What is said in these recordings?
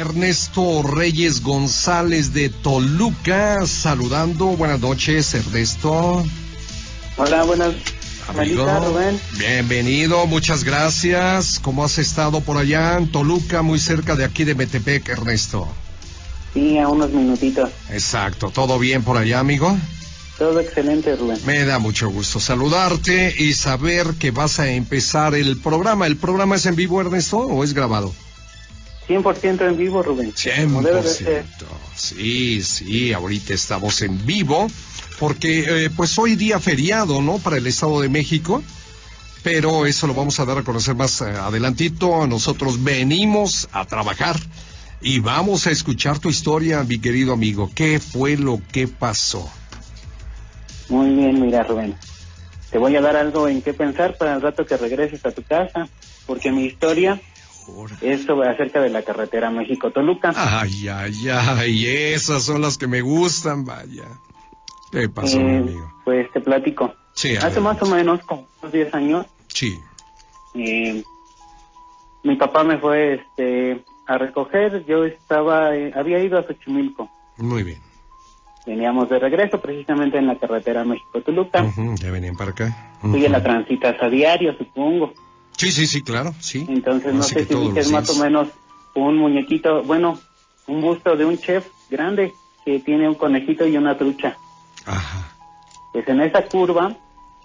Ernesto Reyes González de Toluca, saludando. Buenas noches, Ernesto. Hola, buenas Amigo, bienvenido, muchas gracias. ¿Cómo has estado por allá en Toluca, muy cerca de aquí de Metepec, Ernesto? Sí, a unos minutitos. Exacto, ¿todo bien por allá, amigo? Todo excelente, Rubén. Me da mucho gusto saludarte y saber que vas a empezar el programa. ¿El programa es en vivo, Ernesto, o es grabado? 100% en vivo, Rubén. 100%. Sí, sí, ahorita estamos en vivo porque eh, pues hoy día feriado, ¿no? Para el Estado de México, pero eso lo vamos a dar a conocer más eh, adelantito. Nosotros venimos a trabajar y vamos a escuchar tu historia, mi querido amigo. ¿Qué fue lo que pasó? Muy bien, mira, Rubén. Te voy a dar algo en qué pensar para el rato que regreses a tu casa, porque mi historia es sobre acerca de la carretera México-Toluca. Ay, ay, ay, esas son las que me gustan, vaya. ¿Qué pasó, mi Eh, amigo? Pues te platico. Sí, a Hace más o menos como unos 10 años, Sí. eh, mi papá me fue este, a recoger. Yo estaba, eh, había ido a Xochimilco. Muy bien. Veníamos de regreso precisamente en la carretera México-Toluca. Ya venían para acá. Ya Ujú. la transitas a diario, supongo. Sí, sí, sí, claro, sí. Entonces no Así sé si los más o menos un muñequito, bueno, un busto de un chef grande que tiene un conejito y una trucha. Ajá. Pues en esa curva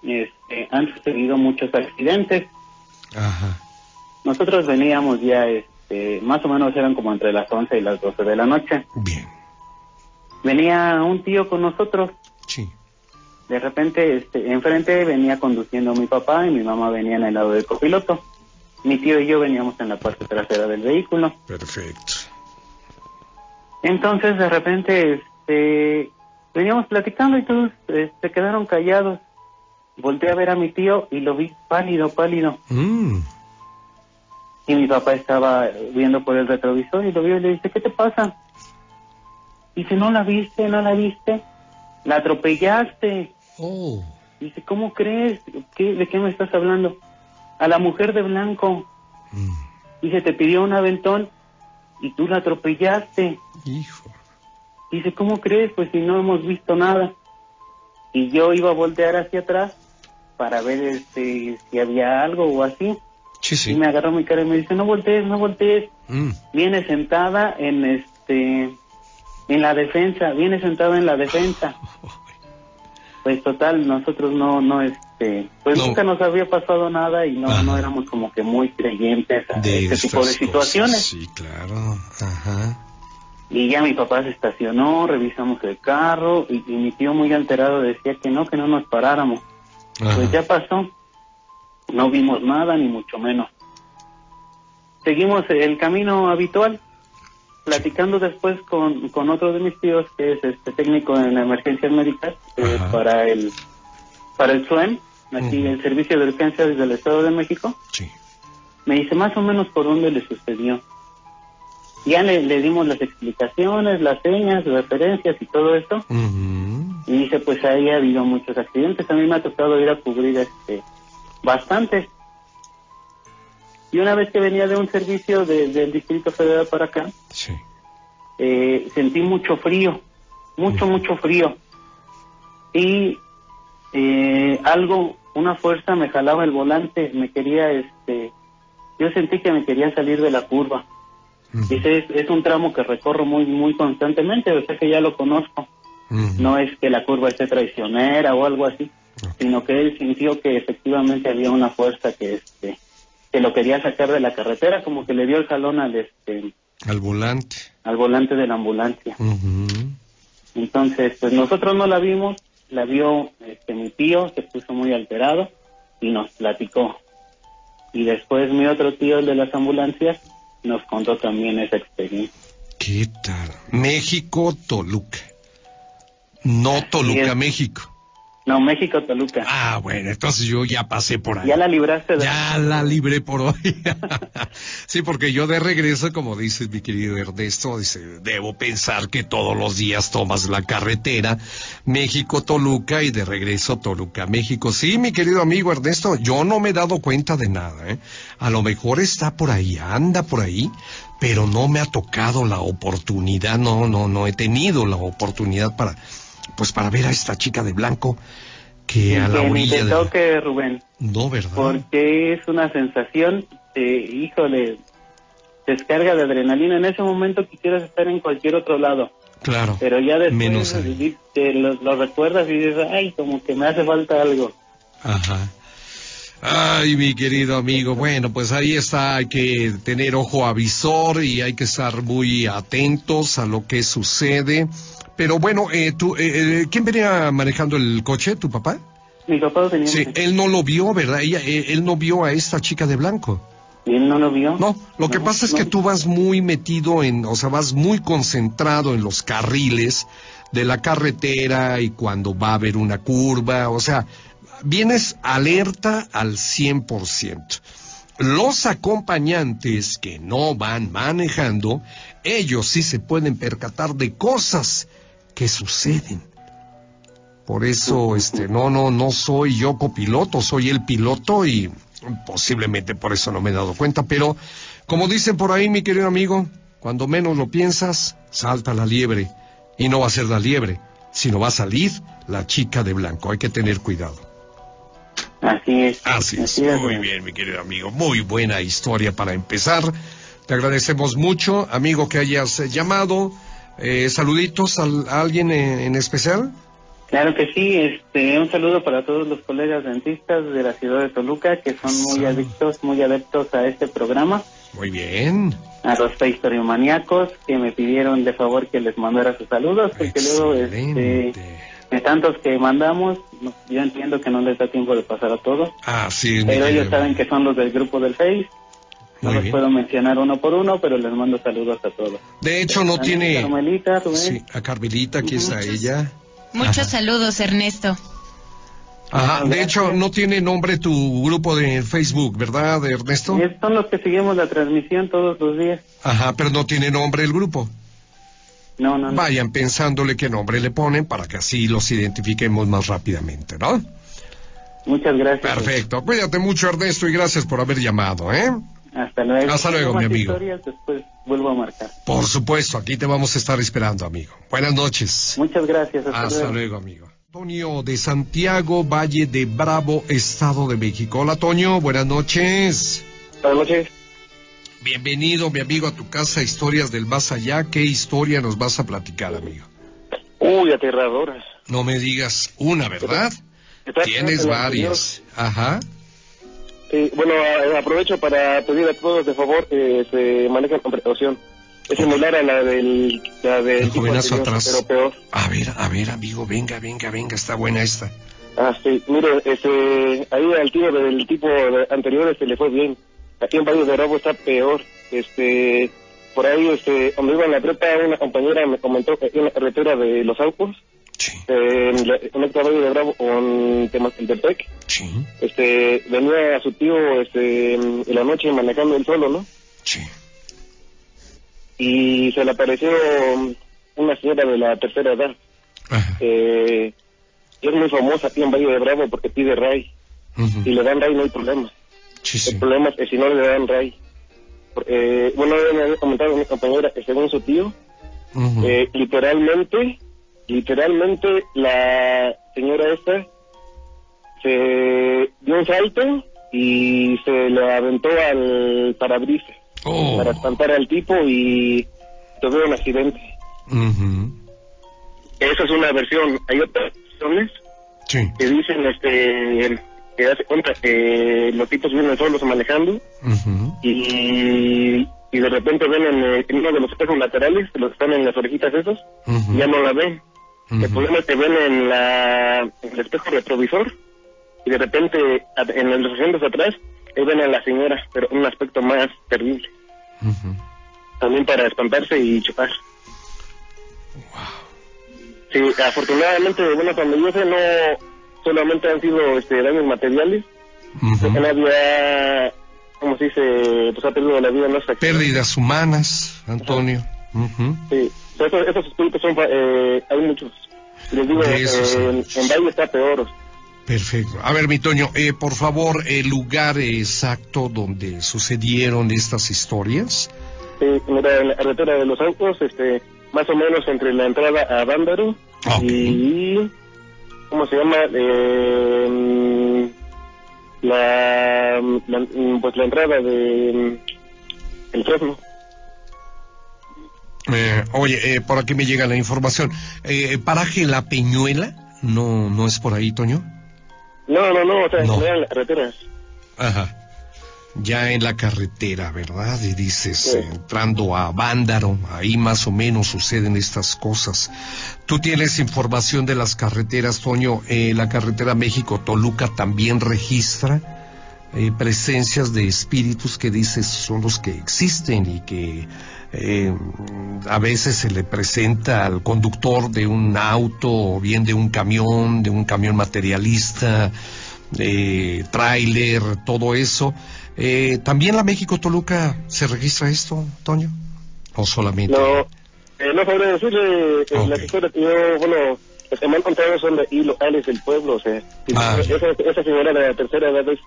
este, han sucedido muchos accidentes. Ajá. Nosotros veníamos ya, este, más o menos eran como entre las 11 y las 12 de la noche. Bien. Venía un tío con nosotros. Sí. De repente, este, enfrente venía conduciendo mi papá y mi mamá venía en el lado del copiloto. Mi tío y yo veníamos en la parte trasera del vehículo. Perfecto. Entonces, de repente, este, veníamos platicando y todos se quedaron callados. Volteé a ver a mi tío y lo vi pálido, pálido. Mm. Y mi papá estaba viendo por el retrovisor y lo vio y le dice, ¿qué te pasa? Dice, ¿no la viste? ¿No la viste? La atropellaste. Oh. Dice, ¿cómo crees? ¿Qué, ¿De qué me estás hablando? A la mujer de blanco. Mm. Dice, te pidió un aventón y tú la atropellaste. Hijo. Dice, ¿cómo crees? Pues si no hemos visto nada. Y yo iba a voltear hacia atrás para ver este, si había algo o así. Sí, Y sí. me agarró mi cara y me dice, no voltees, no voltees. Mm. Viene sentada en este, en la defensa, viene sentada en la defensa. Pues total, nosotros no, no, este, pues No. nunca nos había pasado nada y no, Ajá. no éramos como que muy creyentes a De este tipo de situaciones. cosas, Sí, claro. Ajá. Y ya mi papá se estacionó, revisamos el carro y, y mi tío muy alterado decía que no, que no nos paráramos. Ajá. Pues ya pasó, no vimos nada ni mucho menos. Seguimos el camino habitual, platicando después con, con otro de mis tíos que es este técnico en emergencias médicas eh, para el para el SUEM, aquí Ujú. el Servicio de Urgencias del Estado de México. Sí. Me dice más o menos por dónde le sucedió. Ya le, le dimos las explicaciones, las señas, referencias y todo esto. Ujú. Y dice, pues ahí ha habido muchos accidentes. A mí me ha tocado ir a cubrir este bastantes. Y una vez que venía de un servicio de- del Distrito Federal para acá, Sí. eh, sentí mucho frío, mucho, mucho frío. Y eh, algo, una fuerza me jalaba el volante, me quería, este, yo sentí que me quería salir de la curva. Ujú. Dice, es, es un tramo que recorro muy, muy constantemente, o sea que ya lo conozco. No es que la curva esté traicionera o algo así, sino que él sintió que efectivamente había una fuerza que, este, que lo quería sacar de la carretera, como que le dio el jalón al, este, Al volante. al volante de la ambulancia. Entonces, pues nosotros no la vimos, la vio este, mi tío, se puso muy alterado y nos platicó. Y después mi otro tío, el de las ambulancias, nos contó también esa experiencia. ¿Qué tal? México, Toluca. No Toluca, es. México. No, México, Toluca. Ah, bueno, entonces yo ya pasé por ahí. ya la libraste de... Ya la libré por hoy. sí, porque yo de regreso, como dice mi querido Ernesto, dice, debo pensar que todos los días tomas la carretera México-Toluca y de regreso Toluca-México. Sí, mi querido amigo Ernesto, yo no me he dado cuenta de nada, ¿eh? A lo mejor está por ahí, anda por ahí, pero no me ha tocado la oportunidad, no, no, no he tenido la oportunidad para, pues para ver a esta chica de blanco que a la orilla de... toque, Rubén, No, ¿verdad? porque es una sensación de, híjole, descarga de adrenalina en ese momento quisieras estar en cualquier otro lado, Claro. pero ya Menos después ahí. di- te lo, lo recuerdas y dices, ay, como que me hace falta algo. Ajá. Ay, mi querido amigo, bueno, pues ahí está, hay que tener ojo avisor y hay que estar muy atentos a lo que sucede. Pero bueno, eh, tú, eh, eh, ¿quién venía manejando el coche? ¿Tu papá? Mi papá tenía Sí, él no lo vio, ¿verdad? Ella, eh, él no vio a esta chica de blanco. y él no lo vio. No, lo que pasa es no. que tú vas muy metido en, o sea, vas muy concentrado en los carriles de la carretera y cuando va a haber una curva, o sea, vienes alerta al 100%. Los acompañantes que no van manejando, ellos sí se pueden percatar de cosas que suceden. Por eso, este, no, no, no soy yo copiloto, soy el piloto y posiblemente por eso no me he dado cuenta, pero como dicen por ahí, mi querido amigo, cuando menos lo piensas, salta la liebre. Y no va a ser la liebre, sino va a salir la chica de blanco. Hay que tener cuidado. Así es. Así es. Muy bien, mi querido amigo. Muy buena historia para empezar. Te agradecemos mucho, amigo, que hayas eh, llamado. Eh, saluditos al- a alguien en, en especial. Claro que sí, este, un saludo para todos los colegas dentistas de la ciudad de Toluca que son muy adictos, muy adeptos a este programa, Muy bien. a los historiomaníacos que me pidieron de favor que les mandara sus saludos, porque luego este, de tantos que mandamos, yo entiendo que no les da tiempo de pasar a todos, es, mi pero ellos saben que son los del grupo del Face, no Muy los bien. puedo mencionar uno por uno, pero les mando saludos a todos. De hecho, no También tiene... Carmelita, Sí, a Carmelita, aquí está ella. Muchos Ajá. saludos, Ernesto. Ajá, de Gracias. hecho, no tiene nombre tu grupo de Facebook, ¿verdad, Ernesto? son los que seguimos la transmisión todos los días. Ajá, pero no tiene nombre el grupo. No, no, no. Vayan pensándole qué nombre le ponen para que así los identifiquemos más rápidamente, ¿no? Muchas gracias. Perfecto. Cuídate mucho, Ernesto, y gracias por haber llamado, ¿eh? Hasta luego. Hasta luego, mi amigo. historias, después vuelvo a marcar. Por supuesto, aquí te vamos a estar esperando, amigo. Buenas noches. Muchas gracias. Hasta, Hasta luego. luego, amigo. Antonio de Santiago, Valle de Bravo, Estado de México. Hola, Toño, buenas noches. Buenas noches. Bienvenido, mi amigo, a tu casa, Historias del Más Allá. ¿Qué historia nos vas a platicar, amigo? Uy, aterradoras. No me digas una, ¿verdad? Tienes varias. Ajá. Sí, bueno, a- aprovecho para pedir a todos de favor que se manejen con precaución. Es similar a la del, la del El tipo jovenazo atrás. pero peor. A ver, a ver, amigo, venga, venga, venga, está buena esta. Ah, sí, mire, este, ahí al tío del tipo anterior este, le fue bien. Aquí en Valle de Bravo está peor. Este, por ahí, este, cuando iba en la prepa, una compañera me comentó que en la carretera de Los Aucos, Sí, eh, Valle de Bravo con Temascaltepec, sí, este, venía a su tío, este, en la noche manejando él solo, ¿no? sí. y se le apareció una señora de la tercera edad. Ajá. Eh, y es muy famosa aquí en Valle de Bravo porque pide RAI. Ujú. Si le dan RAI no hay problema. Sí, sí. El problema es que si no le dan RAI. Porque, bueno, me había comentado mi compañera que según su tío, eh, literalmente, literalmente la señora esta se dio un salto y se le aventó al parabrisas Oh. para espantar al tipo y tuvo un accidente. Esa es una versión. Hay otras versiones Sí. que dicen este que hace cuenta que los tipos vienen solos manejando y, y de repente ven en, en uno de los espejos laterales, los que están en las orejitas esos, ya no la ven. El problema es que ven en, la, en el espejo retrovisor y de repente en los asientos atrás ven a la señora, pero un aspecto más terrible. También para espantarse y chocar. Sí, afortunadamente, bueno, cuando yo sé, no solamente han sido este, daños materiales, Ujú. que nadie ha, como se dice, pues ha perdido la vida en los. Pérdidas humanas, Antonio. Sí, esos, esos espíritus son, eh, hay muchos. Les digo, esos eh, en, en Valle está peor. Perfecto. A ver, mi Toño, eh, por favor, el lugar exacto donde sucedieron estas historias. Sí, mira, en la carretera de Los Altos, este, más o menos entre la entrada a Bándaro Ok. y... ¿Cómo se llama? Eh, la, la- Pues la entrada de... El Fresno. Eh, oye, eh, por aquí me llega la información. Eh, ¿Paraje La Peñuela? No, no es por ahí, Toño. No, no, no, o sea, No. no. en la carretera. Ajá. Ya en la carretera, ¿verdad? Y dices, Sí. entrando a Vándaro, ahí más o menos suceden estas cosas. ¿Tú tienes información de las carreteras, Toño? Eh, ¿La carretera México-Toluca también registra eh, presencias de espíritus que dices son los que existen y que eh, a veces se le presenta al conductor de un auto o bien de un camión, de un camión materialista, eh, tráiler, todo eso. Eh, ¿También la México-Toluca se registra esto, Toño? ¿O solamente? No, eh, no sabré decirle eh, Ok. las historias que yo, bueno, las que me han contado son de ahí locales del pueblo, o sea, y Ah. esa, esa señora de la tercera edad es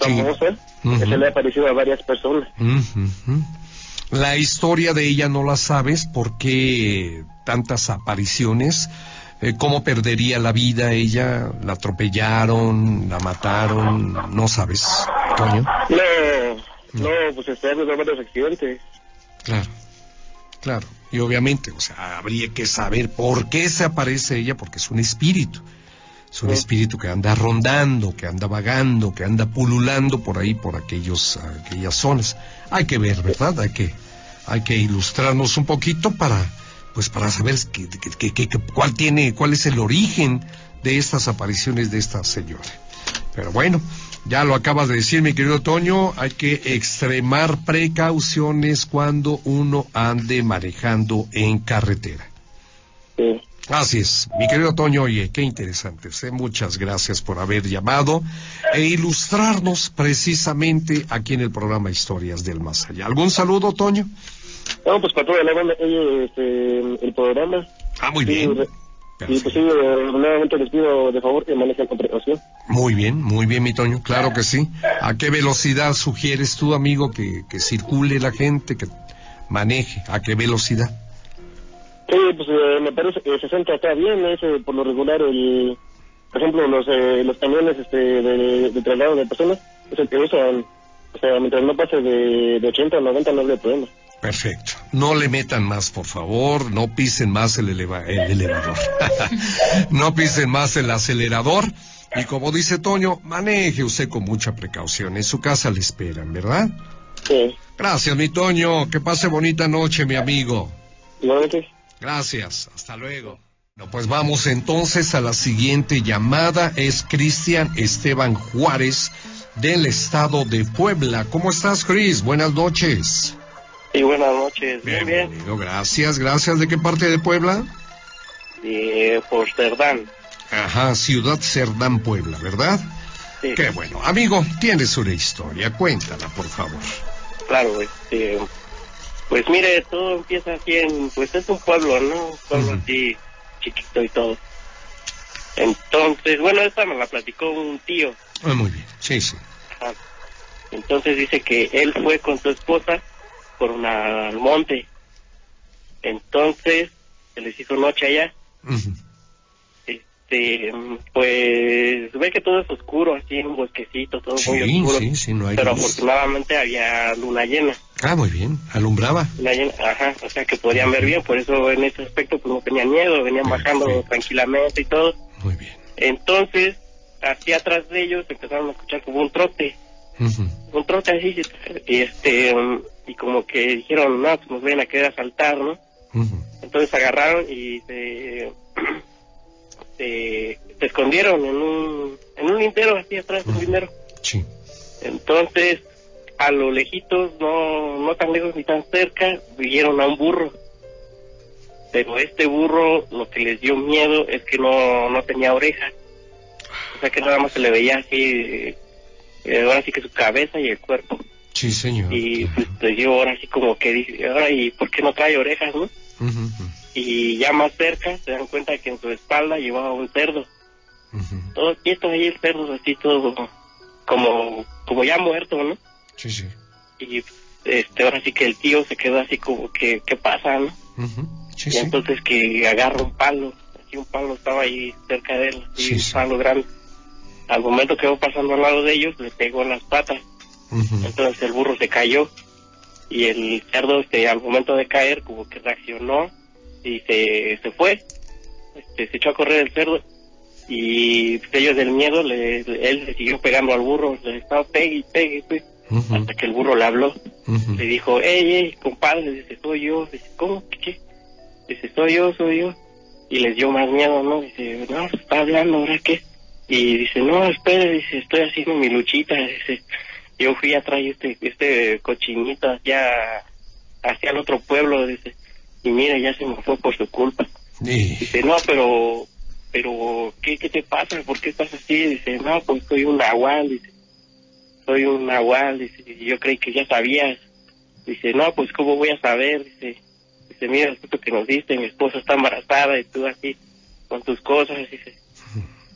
Sí. famosa, Ujú. que se le ha parecido a varias personas. La historia de ella no la sabes porque tantas apariciones. Eh, ¿Cómo perdería la vida ella? ¿La atropellaron? ¿La mataron? No sabes, Toño. No, no, pues ha habido varios accidentes. Claro, claro. Y obviamente, o sea, habría que saber por qué se aparece ella, porque es un espíritu. Es un espíritu que anda rondando, que anda vagando, que anda pululando por ahí, por aquellos, aquellas zonas. Hay que ver, ¿verdad? Hay que, hay que ilustrarnos un poquito para, pues para saber qué- qué- cuál tiene, cuál es el origen de estas apariciones de esta señora. Pero bueno, ya lo acabas de decir, mi querido Toño, hay que extremar precauciones cuando uno ande manejando en carretera. Así es, mi querido Toño, oye, qué interesante. Muchas gracias por haber llamado e ilustrarnos precisamente aquí en el programa Historias del Más Allá. ¿Algún saludo, Toño? No, pues para toda la banda, oye, este, el programa. Ah, muy Sí, bien. re- Y pues sí, eh, nuevamente les pido de favor que manejen con precaución. Muy bien, muy bien, mi Toño, claro que sí. ¿A qué velocidad sugieres tú, amigo, que, que circule la gente, que maneje? ¿A qué velocidad? Sí, pues eh, me parece que 60 está bien, es eh, por lo regular el, por ejemplo, los eh, los camiones este, de, de traslado de personas, es el que usan, o sea, mientras no pase de, de 80 a 90 no habría problema. Perfecto. No le metan más, por favor. No pisen más el, eleva- el elevador. no pisen más el acelerador. Y como dice Toño, maneje usted con mucha precaución. En su casa le esperan, ¿verdad? Sí, Gracias, mi Toño. Que pase bonita noche, mi amigo. Gracias. Hasta luego. Bueno, pues vamos entonces a la siguiente llamada. Es Cristian Esteban Juárez del estado de Puebla. ¿Cómo estás, Cris? Buenas noches. Sí, buenas noches. Bien, bien. Gracias, gracias. ¿De qué parte de Puebla? De por Cerdán. Ajá, Ciudad Cerdán, Puebla, ¿verdad? Sí, Qué bueno. Amigo, tienes una historia, cuéntala, por favor. claro, este. Pues mire, todo empieza aquí en. Pues es un pueblo, ¿no? Un pueblo así chiquito y todo. Entonces, bueno, esta me la platicó un tío. Ah, muy bien, sí, sí. Ajá. Entonces dice que él fue con su esposa por una al monte. Entonces, se les hizo noche allá. Ujú. Este, pues ve que todo es oscuro, así un bosquecito, todo muy oscuro. sí, sí, no hay pero luz. afortunadamente había luna llena. Ah, muy bien, alumbraba. Luna llena, ajá, o sea que podían ver bien, por eso en ese aspecto pues no tenían miedo, venían bajando Perfecto. tranquilamente y todo. Muy bien. Entonces, hacia atrás de ellos empezaron a escuchar como un trote, Ujú. un trote así, y este, y como que dijeron, no, pues nos vayan a querer asaltar, ¿no? Ujú. Entonces agarraron y se, se, se escondieron en un, en un lindero, así atrás de un lindero. Sí. Entonces, a lo lejitos, no, no tan lejos ni tan cerca, vieron a un burro. Pero este burro, lo que les dio miedo es que no, no tenía orejas. O sea que nada más se le veía así, eh, ahora sí que su cabeza y el cuerpo. Sí, señor. Y pues, yo ahora sí como que dije, ahora, ¿y por qué no trae orejas, no? Ujú, Y ya más cerca se dan cuenta que en su espalda llevaba un cerdo. ujú. Todo quieto ahí el cerdo, así todo como, como ya muerto, ¿no? Sí, sí. y este, ahora sí que el tío se quedó así como que, ¿qué pasa, no? Ujú. Sí, y sí. entonces que agarra un palo, así un palo estaba ahí cerca de él, así Sí, un palo grande. Al momento que va pasando al lado de ellos, le pegó en las patas, entonces el burro se cayó y el cerdo, este, al momento de caer, como que reaccionó y se, se fue, este, se echó a correr el cerdo y pues, ellos del miedo, le, él le siguió pegando al burro, le estaba pegue y pegue, pues, hasta que el burro le habló. Le dijo, hey, hey, compadre, dice, soy yo. Dice, ¿cómo? ¿Qué? Dice, soy yo, soy yo. Y les dio más miedo, ¿no? Dice, no, pues, está hablando, ¿ahora qué? Y dice, no, espere, dice, estoy haciendo mi luchita. Dice, yo fui a traer este, este cochinito hacia, hacia el otro pueblo, dice, y mire, ya se me fue por su culpa. Y- Dice, no, pero, pero, ¿qué, qué te pasa? ¿Por qué estás así? Dice, no, pues soy un nahual, dice, soy un nahual, dice, y yo creí que ya sabías. Dice, no, pues ¿cómo voy a saber? Dice, dice, mira el que nos diste, mi esposa está embarazada y tú así, con tus cosas, dice,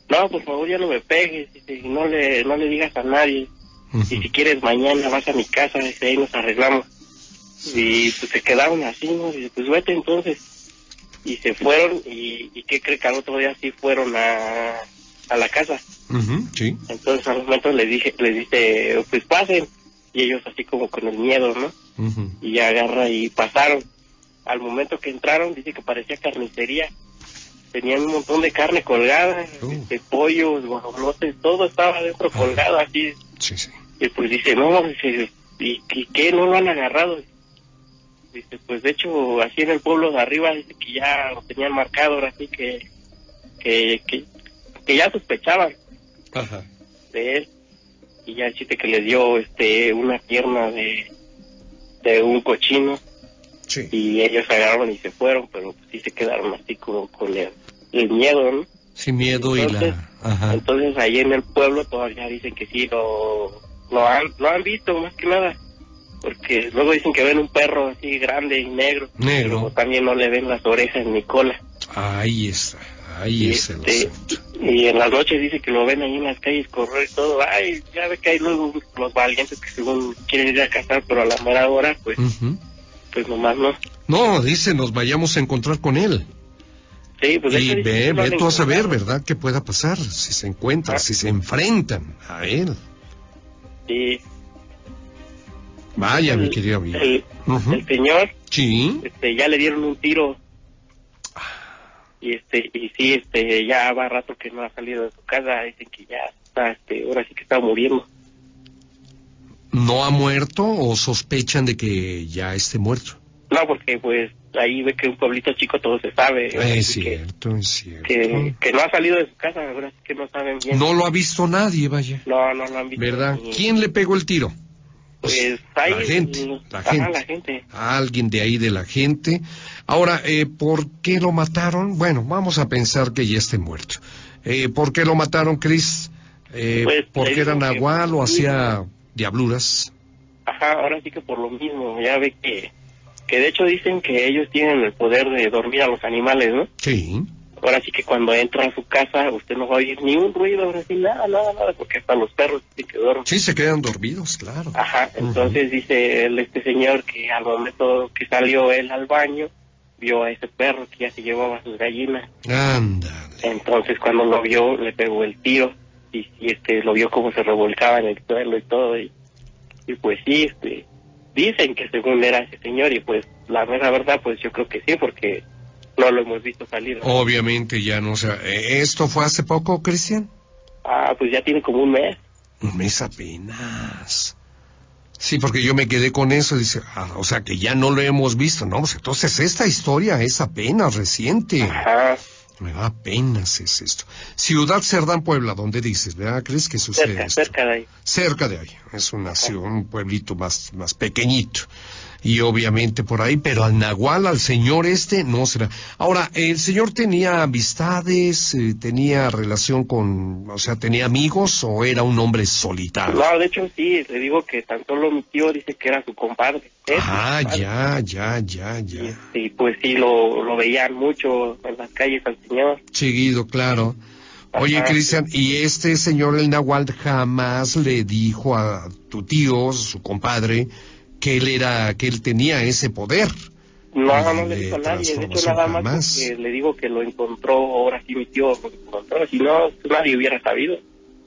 no, por favor ya no me pegues, dice, y no le, no le digas a nadie, y si quieres mañana vas a mi casa, dice, ahí nos arreglamos. Y pues se quedaron así, ¿no? Dice, pues vete entonces. Y se fueron y, y ¿qué cree que al otro día sí fueron a, a la casa? Sí. Entonces al momento les dije, les dice, pues pasen. Y ellos así como con el miedo, ¿no? Y agarra y pasaron. Al momento que entraron, dice que parecía carnicería. Tenían un montón de carne colgada, Oh. de pollos, guajolotes, todo estaba dentro colgado así. Sí, sí. Y pues dice, no, dice, ¿y, y qué? ¿No lo han agarrado? Dice, pues de hecho, así en el pueblo de arriba, dice que ya lo tenían marcado, ahora sí que, que, que, que ya sospechaban Ajá. de él. Y ya el chiste que le dio este una pierna de, de un cochino Sí. y ellos agarraron y se fueron, pero pues sí se quedaron así como con el, el miedo, ¿no? Sin miedo y Entonces- la... Ajá. Entonces ahí en el pueblo todavía dicen que sí lo, lo, han, lo han visto más que nada. Porque luego dicen que ven un perro así grande y negro. Negro. Luego también no le ven las orejas ni cola. Ahí está. Ahí Y, es el este, y en las noches dice que lo ven ahí en las calles correr y todo. Ay, ya ve que hay luego los valientes que según quieren ir a cazar, pero a la mera hora, pues, Ujú. pues nomás no. No, dice, nos vayamos a encontrar con él. Sí, pues Y ve, ve tú a saber. ¿verdad? ¿Qué pueda pasar? Si se encuentran, Ah. si se enfrentan a él. Sí, Vaya, mi querido amigo. el, señor Sí. este ya le dieron un tiro y este y sí este ya va rato que no ha salido de su casa dicen que ya está este ahora sí que está muriendo ¿No ha muerto o sospechan de que ya esté muerto? no porque pues ahí ve que un pueblito chico todo se sabe Es sí que, cierto, es cierto. que, que no ha salido de su casa ahora sí que no saben bien No lo ha visto nadie, vaya. no no lo han visto ¿Verdad? ni- ¿Quién le pegó el tiro? Pues ahí La gente, la ajá, gente. la gente alguien de ahí de la gente. Ahora, eh, ¿por qué lo mataron? Bueno, vamos a pensar que ya esté muerto. Eh, ¿Por qué lo mataron, Chris? Eh, Pues, ¿Porque era digo que- nahual o hacía diabluras? ajá ahora sí que por lo mismo ya ve que que de hecho dicen que ellos tienen el poder de dormir a los animales no Sí. Ahora sí que cuando entra a su casa usted no va a oír ni un ruido, ahora sí, nada, nada, nada, porque hasta los perros sí que duermen. Sí, se quedan dormidos, claro. Ajá, entonces dice este señor que al momento que salió él al baño, vio a ese perro que ya se llevaba sus gallinas. Ándale. Entonces cuando lo vio, le pegó el tiro y, y, este lo vio como se revolcaba en el suelo y todo. Y, y pues sí, este, dicen que según era ese señor y pues la mera verdad, pues yo creo que sí, porque no lo hemos visto salir. ¿no? Obviamente ya no sé. eh, ¿Esto fue hace poco, Cristian? Ah, pues ya tiene como un mes. Un mes apenas. Sí, porque yo me quedé con eso, dice, ah, o sea que ya no lo hemos visto, ¿no? Pues entonces esta historia es apenas reciente. Ajá, Apenas es esto. Ciudad Cerdán, Puebla, donde dices, ¿verdad? ¿Crees que sucede cerca, esto? cerca de ahí. Cerca de ahí. Es una ciudad, un pueblito más, más pequeñito. Y obviamente por ahí, pero al Nahual, al señor este, no será. Ahora, ¿el señor tenía amistades, eh, tenía relación con, o sea, tenía amigos o era un hombre solitario? No, de hecho sí, le digo que tan solo mi tío dice que era su compadre. Su Ah, compadre. ya, ya, ya, Y, ya. este, y pues sí, lo, lo veían mucho en las calles al señor. Seguido, claro. Oye. Cristian, ¿y este señor el Nahual jamás le dijo a tu tío, su compadre, que él era, que él tenía ese poder. No, no le dijo a nadie. De hecho, nada más porque le digo que lo encontró, ahora sí mi tío lo encontró. Si no, nadie hubiera sabido.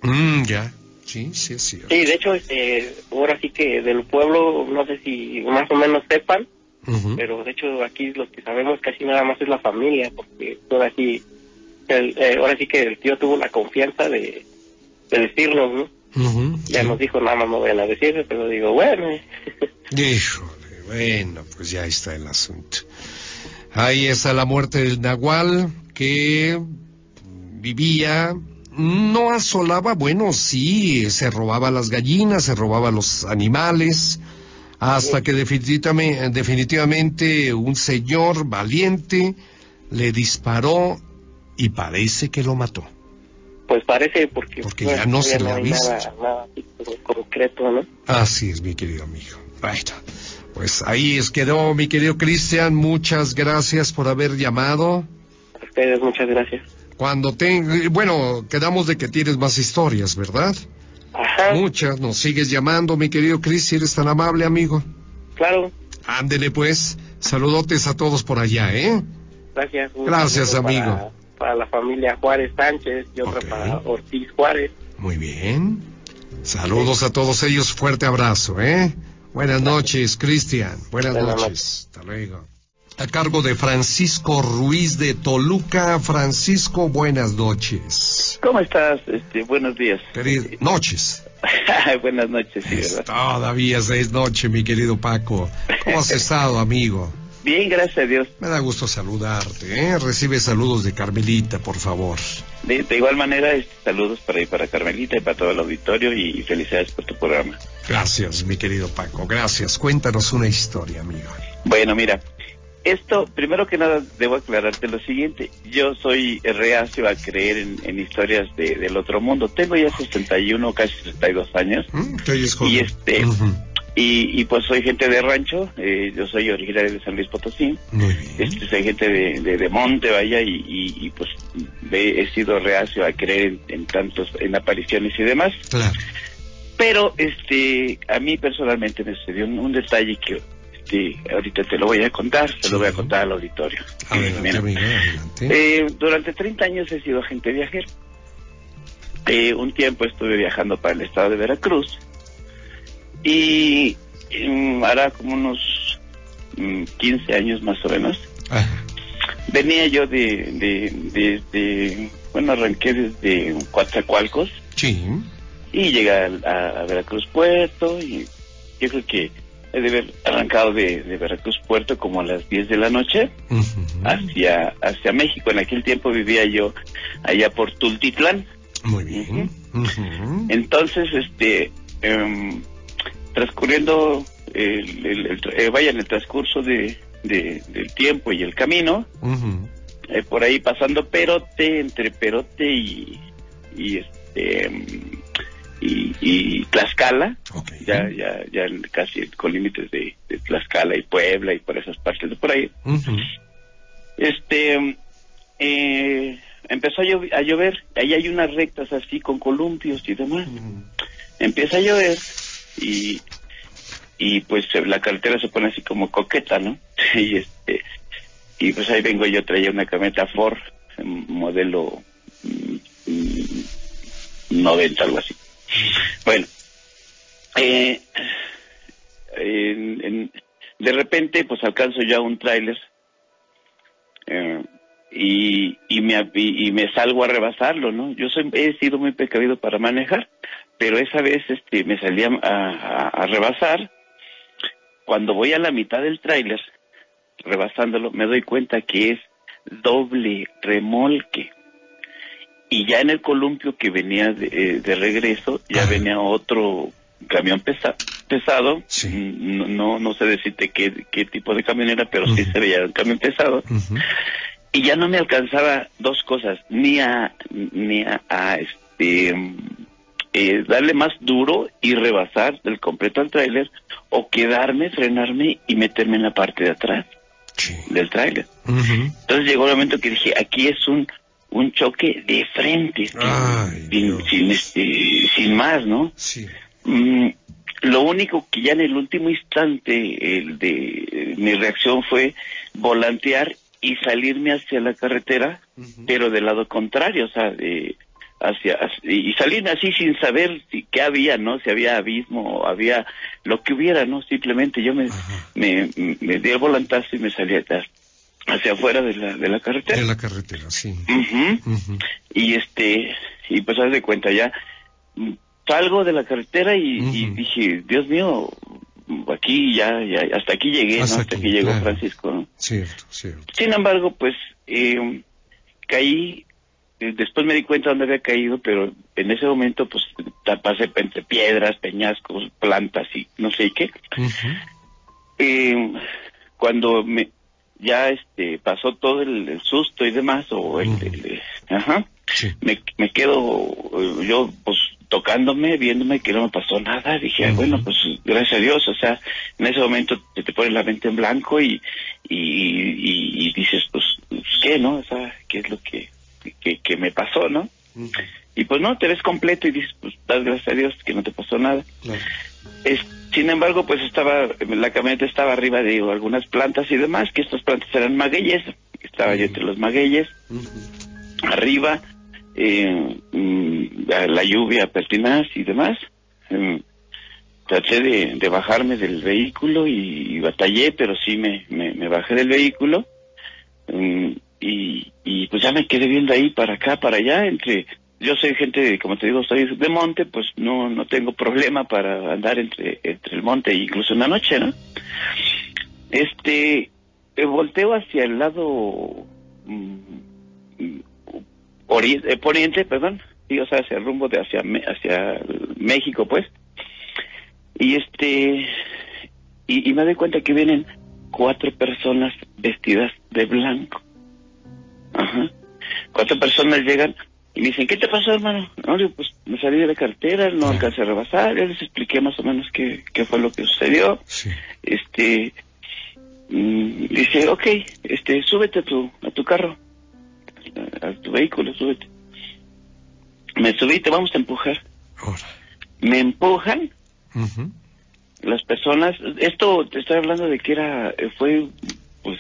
Mm, ya, sí, sí es cierto. Sí, de hecho, este, ahora sí que del pueblo, no sé si más o menos sepan, Ujú. pero de hecho aquí los que sabemos casi nada más es la familia, porque ahora sí, el, eh, ahora sí que el tío tuvo la confianza de, de decirnos, ¿no? Ya sí. nos dijo, nada más no vayan a pero digo, bueno, Híjole, bueno, pues ya está el asunto. Ahí está la muerte del Nahual, que vivía, no asolaba, bueno, sí, se robaba las gallinas, se robaba los animales, hasta que definitivamente, definitivamente un señor valiente le disparó y parece que lo mató. Pues parece porque, Porque ya no se le ha visto. Nada, nada concreto, ¿no? Así es, mi querido amigo. Bueno, pues ahí es quedó, mi querido Cristian. Muchas gracias por haber llamado. A ustedes, muchas gracias. Cuando te... Bueno, quedamos de que tienes más historias, ¿verdad? Ajá, Muchas. Nos sigues llamando, mi querido Cristian. Eres tan amable, amigo. claro, Ándele, pues. Saludotes a todos por allá, ¿eh? gracias. Gracias, amigo. Para, para la familia Juárez Sánchez y otra para Ortiz Juárez. Muy bien. Saludos a todos ellos. Fuerte abrazo, ¿eh? Buenas noches, Cristian. Buenas Buenas noches. Hasta luego. A cargo de Francisco Ruiz de Toluca. Francisco, buenas noches. ¿Cómo estás? Este, buenos días. Querido, noches. buenas noches, sí, ¿verdad? Todavía es noche, mi querido Paco. ¿Cómo has estado, amigo? Bien, gracias a Dios. Me da gusto saludarte, ¿eh? Recibe saludos de Carmelita, por favor. De, de igual manera, este, saludos para para Carmelita y para todo el auditorio y, y felicidades por tu programa. Gracias, mi querido Paco. Gracias. Cuéntanos una historia, amigo. Bueno, mira, esto, primero que nada, debo aclararte lo siguiente. Yo soy reacio a creer en, en historias de- del otro mundo. Tengo ya 61, casi 62 años. ¿Mm? Y este- Ujú. Y, y pues soy gente de rancho, eh, yo soy originario de San Luis Potosí, este, soy gente de, de, de monte, vaya, y, y, y, pues he, he sido reacio a creer en, en tantos, en apariciones y demás. Claro. Pero este, a mí personalmente me sucedió un, un detalle que este, ahorita te lo voy a contar, te lo voy a Sí. contar al auditorio. Adelante, Mira, amigo, adelante. eh, durante 30 años he sido agente viajero. Eh, un tiempo estuve viajando para el estado de Veracruz y mm, hará como unos mm, 15 años más o menos. Ajá. Venía yo de, de, de, de- bueno, arranqué desde Coatzacoalcos Sí. y llegué a, a- a Veracruz Puerto y yo creo que he de haber arrancado de, de Veracruz Puerto como a las 10 de la noche hacia, hacia México. En aquel tiempo vivía yo allá por Tultitlán. Muy bien. Entonces, este, em, transcurriendo, el, el- el tra- eh, vaya, en el transcurso de, de- del tiempo y el camino, eh, por ahí pasando Perote, entre Perote y, y este, em, y, y Tlaxcala, ya, ya, ya casi con límites de, de Tlaxcala y Puebla y por esas partes de por ahí. Este, eh, empezó a llover, a llover, ahí hay unas rectas así con columpios y demás. Empieza a llover y, y pues la carretera se pone así como coqueta, ¿no? y este, y pues ahí vengo yo, traía una camioneta Ford, mm, modelo mm, mm, 90, algo así. Bueno, eh, en- de repente pues alcanzo ya un tráiler eh, y, y, me, y, me salgo a rebasarlo, ¿no? Yo soy, he sido muy precavido para manejar, pero esa vez este, me salí a, a- a rebasar. Cuando voy a la mitad del tráiler, rebasándolo, me doy cuenta que es doble remolque. Y ya en el columpio que venía de, eh, de regreso, ya Ajá. venía otro camión pesa- pesado. Sí. Mm, No, no, no sé decirte qué, qué tipo de camión era, pero sí Ujú. se veía un camión pesado y ya no me alcanzaba dos cosas ni a ni a, a, este eh, darle más duro y rebasar del completo al tráiler o quedarme frenarme y meterme en la parte de atrás Sí. del tráiler entonces llegó el momento que dije aquí es un un choque de frente Ay, sin, sin, este, sin más no Sí. Mm, lo único que ya en el último instante el de mi reacción fue volantear y salirme hacia la carretera, pero del lado contrario, o sea, de, hacia, y salirme así sin saber si, qué había, ¿no? Si había abismo, había lo que hubiera, ¿no? Simplemente yo me, me, me, di el volantazo y me salí atrás hacia afuera de la, de la carretera. De la carretera, sí. Y este, y pues haz de cuenta ya, salgo de la carretera y, dije, Dios mío, aquí ya, ya hasta aquí llegué, hasta, ¿no? hasta aquí, llegó Francisco, ¿no? Cierto, cierto. Sin embargo, pues eh, caí eh, después me di cuenta dónde había caído, pero en ese momento pues pasé entre piedras, peñascos, plantas y no sé qué. eh, cuando me ya este pasó todo el, susto y demás o el, ajá, me, me quedo eh, yo pues tocándome, viéndome que no me pasó nada, dije, bueno, pues gracias a Dios, o sea, en ese momento te, te pone la mente en blanco y, y, y, dices, pues, ¿qué, no? O sea, ¿qué es lo que, que, que me pasó, no? Y pues no, te ves completo y dices, pues das gracias a Dios que no te pasó nada. Es, sin embargo, pues estaba, la camioneta estaba arriba de algunas plantas y demás, que estas plantas eran magueyes, estaba yo entre los magueyes, arriba, eh, mm, la lluvia pertinaz y demás. Eh, traté de, bajarme del vehículo y, batallé, pero sí me, me, bajé del vehículo. Mm, y, y pues ya me quedé viendo ahí para acá, para allá, entre yo soy gente, como te digo, soy de monte, pues no no tengo problema para andar entre entre el monte incluso en la noche, ¿no? Este eh, volteo hacia el lado mm, eh, poniente, perdón, y o sea, hacia el rumbo de hacia hacia México, pues. Y este y me doy cuenta que vienen cuatro personas vestidas de blanco Ajá. Cuatro personas llegan y me dicen, ¿qué te pasó, hermano? No, digo, pues me salí de la cartera, no alcancé a rebasar, ya les expliqué más o menos qué, qué fue lo que sucedió. Este, mm, dice, ok, este, súbete a tu, a tu carro, a, tu vehículo, súbete. Me subí, te vamos a empujar. Me empujan. Las personas, esto te estoy hablando de que era, fue pues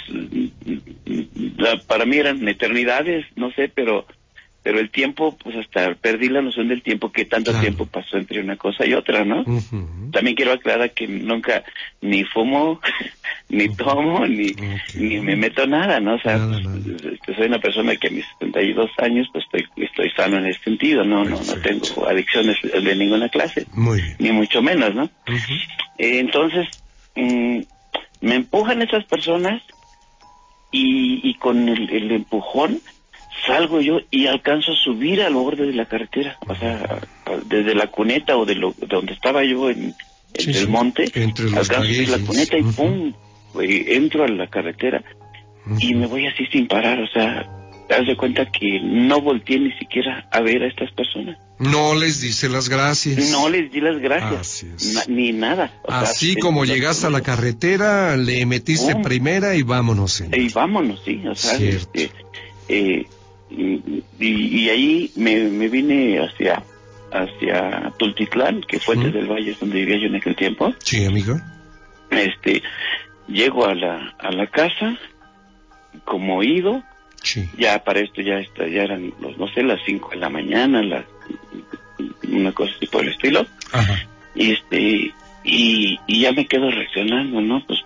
para mí eran eternidades, no sé, pero pero el tiempo, pues hasta perdí la noción del tiempo, que tanto tiempo pasó entre una cosa y otra, ¿no? También quiero aclarar que nunca ni fumo, ni tomo, ni, ni me meto nada, ¿no? O sea, este, soy una persona que a mis 72 años, pues estoy, estoy sano en ese sentido, no, no, no tengo adicciones de ninguna clase, ni mucho menos, ¿no? Eh, entonces, mm, me empujan esas personas y, y con el, empujón salgo yo y alcanzo a subir al borde de la carretera, o sea, desde la cuneta o de, lo, de donde estaba yo en, el monte, alcanzo a subir la cuneta y pum, entro a la carretera y me voy así sin parar, o sea, das de cuenta que no volteé ni siquiera a ver a estas personas. No les dice las gracias. No les di las gracias. ni nada. Así como llegaste a la carretera, le metiste primera y vámonos. Y vámonos, sí. O sea, este, eh, y, ahí me, me, vine hacia hacia Tultitlán, que fue desde el valle donde vivía yo en aquel tiempo. Sí, amigo. Este, llego a la, a la casa, como ido, ya para esto ya está, ya eran los, no sé, las 5 de la mañana, las, una cosa así por el estilo. Y este, y, y ya me quedo reaccionando, ¿no? Pues,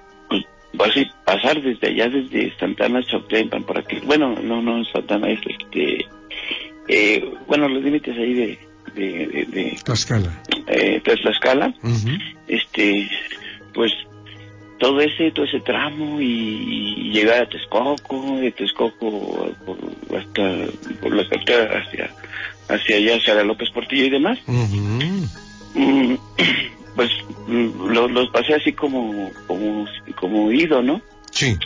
pasar desde allá, desde Santana Choctempan, por aquí. Bueno, no, no, Santana es este, eh, bueno, los límites ahí de, de, de, de Tlaxcala. Eh, Tlaxcala. Este, pues todo ese todo ese tramo y, llegar a Texcoco, de Texcoco hasta por la carretera hacia hacia allá, hacia la López Portillo y demás. Mm, pues los pasé así como como como ido, ¿no? Sí.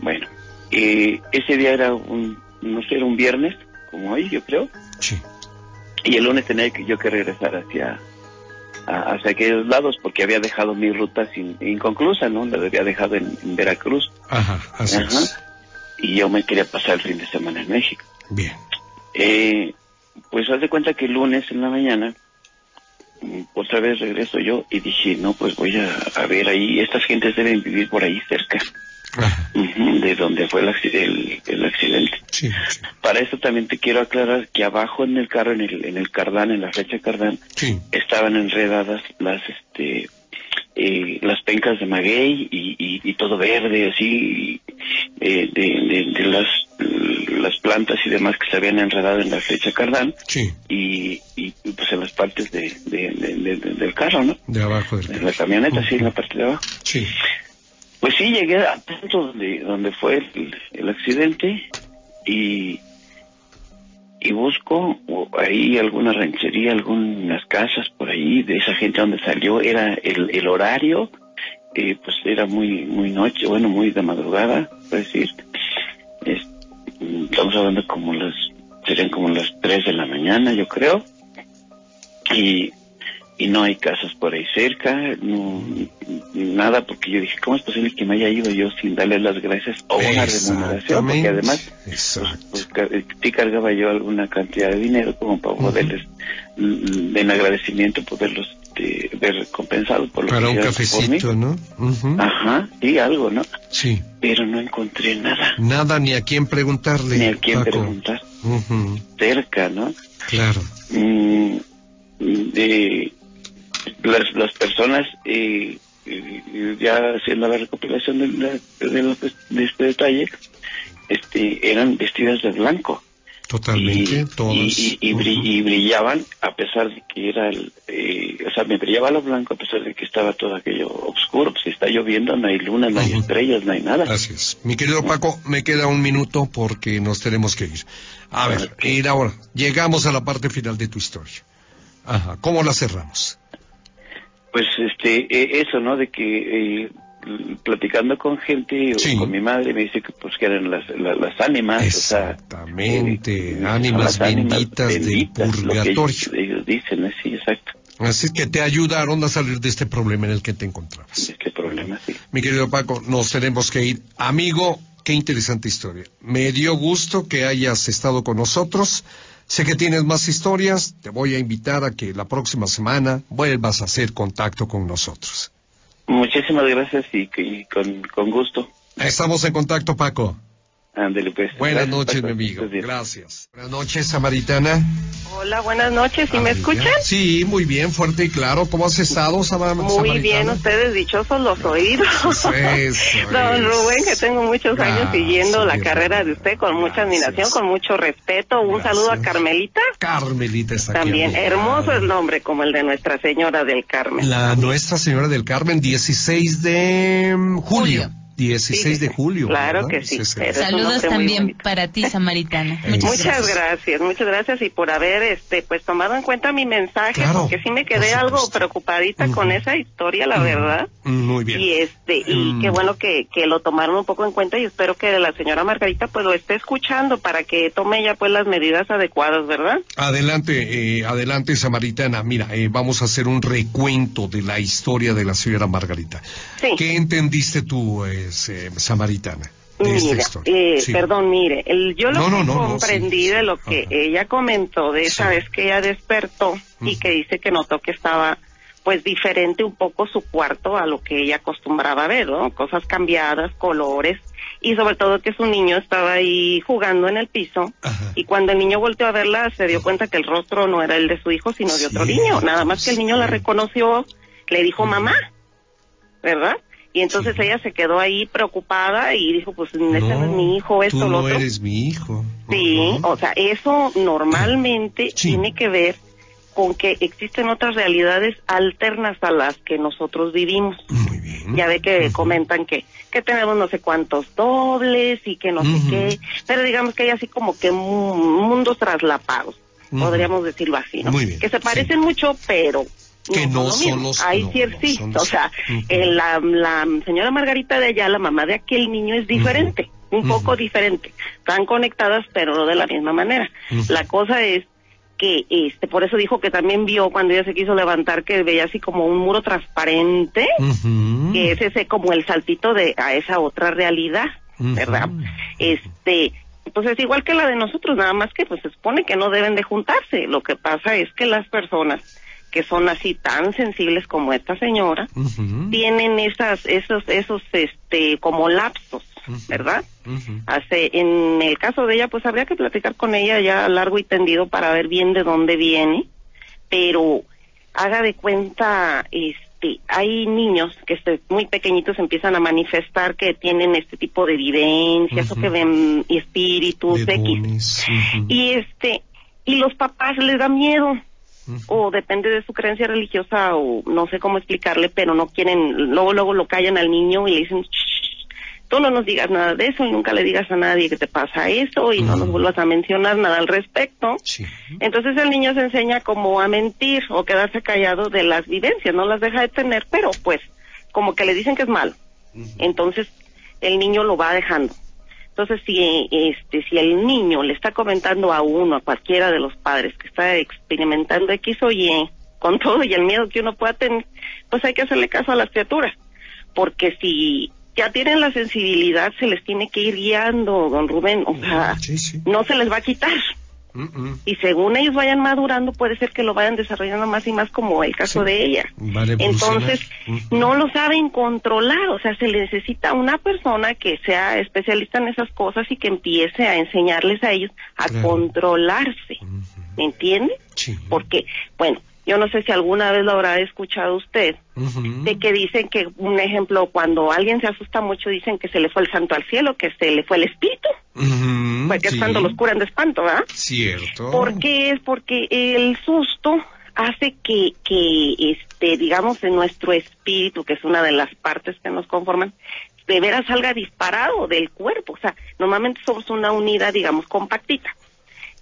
Bueno, eh, ese día era un no sé, era un viernes, como hoy, yo creo. Sí. Y el lunes tenía que yo que regresar hacia hacia aquellos lados porque había dejado mi ruta sin, inconclusa, ¿no? La había dejado en, Veracruz. Ajá, así Y yo me quería pasar el fin de semana en México. Bien. Eh, pues haz de cuenta que el lunes en la mañana mm, otra vez regreso yo y dije, no, pues voy a, a ver ahí, estas gentes deben vivir por ahí cerca. De donde fue el, el- el accidente. Sí, sí. Para eso también te quiero aclarar que abajo en el carro, en el, en el cardán, en la flecha cardán, Sí. estaban enredadas las este eh, las pencas de maguey y, y, y todo verde así eh, de, de, de las las plantas y demás que se habían enredado en la flecha cardán Sí. y, y, pues en las partes de, de- de- de- de- del carro, ¿no? De abajo del En la camioneta, sí, en la parte de abajo. Sí. Pues sí, llegué a punto donde, donde fue el, el accidente y, y busco ahí alguna ranchería, algunas casas por ahí de esa gente donde salió. Era el, el horario, eh, pues era muy muy noche, bueno, muy de madrugada, es decir, es- estamos hablando como las, serían como las 3 de la mañana, yo creo. Y y no hay casas por ahí cerca, no, nada, porque yo dije, ¿cómo es posible que me haya ido yo sin darle las gracias o una remuneración? Porque además, Exacto. pues, eh, sí cargaba yo alguna cantidad de dinero como para poderles, mm, en agradecimiento, poderlos este, ver recompensados por lo Para que un hicieron por cafecito, mí. ¿no? Ujú. Ajá, sí, algo, ¿no? Sí. Pero no encontré nada, Nada ni a quién preguntarle. ni a quién Paco. preguntar, Ujú. cerca, ¿no? Claro. Mm, de las, las personas eh, eh, ya haciendo la recopilación de, la- de, de este detalle este eran vestidas de blanco Totalmente. y, todos. y, y- y bri- Ujú. y brillaban a pesar de que era el eh, o sea me brillaba lo blanco a pesar de que estaba todo aquello oscuro si está lloviendo no hay luna no hay estrellas no hay nada Así es. Mi querido Paco, me queda un minuto porque nos tenemos que ir. A ver, Ok. ir ahora. Llegamos a la parte final de tu historia. Ajá. ¿Cómo la cerramos? Pues este, eh, eso, ¿no? De que eh, platicando con gente o con mi madre me dice que pues que eran las, la- las, ánimas, o sea, Exactamente. eh, son ánimas benditas del purgatorio. ellos, ellos dicen, ¿eh? sí, exacto, Así que te ayudaron a salir de este problema en el que te encontrabas. este problema, sí. Mi querido Paco, nos tenemos que ir. Amigo, qué interesante historia. Me dio gusto que hayas estado con nosotros. Sé que tienes más historias. Te voy a invitar a que la próxima semana vuelvas a hacer contacto con nosotros. Muchísimas gracias y, con, con gusto. Estamos en contacto, Paco. Ándele pues. Buenas noches, mi amigo. Gracias. Buenas noches, Samaritana. Hola, buenas noches. ¿Sí me Amiga. escuchan? Sí, muy bien, fuerte y claro. ¿Cómo has estado, Sama- Muy Samaritana? bien, ustedes dichosos los oídos. Eso Don. Rubén, que tengo muchos años siguiendo la carrera de usted con mucha Gracias. admiración, con mucho respeto. Un Gracias. saludo a Carmelita. Carmelita está. También hermoso el nombre, como el de Nuestra Señora del Carmen. La Nuestra Señora del Carmen, 16 de julio. Julio. 16 de julio. claro ¿verdad? que sí, Saludos también para ti, Samaritana. Muchas Muchas gracias. gracias, muchas gracias y por haber este pues tomado en cuenta mi mensaje, Claro, porque sí me quedé algo preocupadita con Ujú. esa historia, la Ujú. verdad. Muy bien. Y este, y Mm. qué bueno que, que lo tomaron un poco en cuenta y espero que la señora Margarita pues lo esté escuchando para que tome ya pues las medidas adecuadas, ¿verdad? Adelante, eh, adelante, Samaritana. Mira, eh, vamos a hacer un recuento de la historia de la señora Margarita. Sí. ¿Qué entendiste tú, eh, se- Samaritana, de Mira, eh, Sí. perdón, mire, el, yo lo No, que no, no, comprendí sí, de lo que Ajá. ella comentó de esa Sí. vez que ella despertó y que dice que notó que estaba pues diferente un poco su cuarto a lo que ella acostumbraba a ver, ¿no? Cosas cambiadas, colores y sobre todo que su niño estaba ahí jugando en el piso Ajá. y cuando el niño volteó a verla se dio cuenta que el rostro no era el de su hijo sino de otro niño, nada más que el niño la reconoció, le dijo mamá, ¿verdad? Y entonces Sí. ella se quedó ahí preocupada y dijo, pues este no, es mi hijo, esto, tú lo no otro. eres mi hijo. Sí, o sea, eso normalmente Sí. tiene que ver con que existen otras realidades alternas a las que nosotros vivimos. Muy bien. Ya ve que comentan que, que tenemos no sé cuántos dobles y que no sé qué, pero digamos que hay así como que mu- mundos traslapados, podríamos decirlo así, ¿no? Muy bien, Que se sí. parecen mucho, pero Que no lo son los- Ahí no, sí, no o sea, eh, la, la señora Margarita de allá, la mamá de aquel niño es diferente, un poco diferente, están conectadas pero no de la misma manera. La cosa es que este por eso dijo que también vio cuando ella se quiso levantar que veía así como un muro transparente que es ese como el saltito de a esa otra realidad. ¿verdad? Este, pues es igual que la de nosotros, nada más que pues se supone que no deben de juntarse. Lo que pasa es que las personas que son así tan sensibles como esta señora, tienen esas, esos, esos, este, como lapsos, ¿verdad? Hace, en el caso de ella, pues habría que platicar con ella ya largo y tendido para ver bien de dónde viene, pero haga de cuenta, este, hay niños que este, muy pequeñitos empiezan a manifestar que tienen este tipo de evidencias o que ven espíritus De X. Y este, y los papás les da miedo, O depende de su creencia religiosa, o no sé cómo explicarle, pero no quieren, luego, luego lo callan al niño y le dicen, "Shh, tú no nos digas nada de eso y nunca le digas a nadie que te pasa eso y no nos vuelvas a mencionar nada al respecto. Sí. Entonces el niño se enseña como a mentir o quedarse callado de las vivencias, no las deja de tener, pero pues como que le dicen que es malo. Entonces el niño lo va dejando. Entonces si este si el niño le está comentando a uno, a cualquiera de los padres que está experimentando X o Y con todo y el miedo que uno pueda tener, pues hay que hacerle caso a las criaturas, porque si ya tienen la sensibilidad se les tiene que ir guiando, don Rubén, o sea, Sí, sí. no se les va a quitar Y según ellos vayan madurando puede ser que lo vayan desarrollando más y más como el caso Sí. de ella. A evolucionar. Entonces, no lo saben controlar, o sea, se le necesita una persona que sea especialista en esas cosas y que empiece a enseñarles a ellos a Claro. controlarse, Ujú. ¿me entiende? Sí. Porque, bueno, yo no sé si alguna vez lo habrá escuchado usted, de que dicen que, un ejemplo, cuando alguien se asusta mucho, dicen que se le fue el santo al cielo, que se le fue el espíritu, porque sí. es cuando los curan de espanto, ¿verdad? Cierto. ¿Por qué es? Porque el susto hace que, que, este, digamos, en nuestro espíritu, que es una de las partes que nos conforman, de veras salga disparado del cuerpo. O sea, normalmente somos una unidad, digamos, compactita.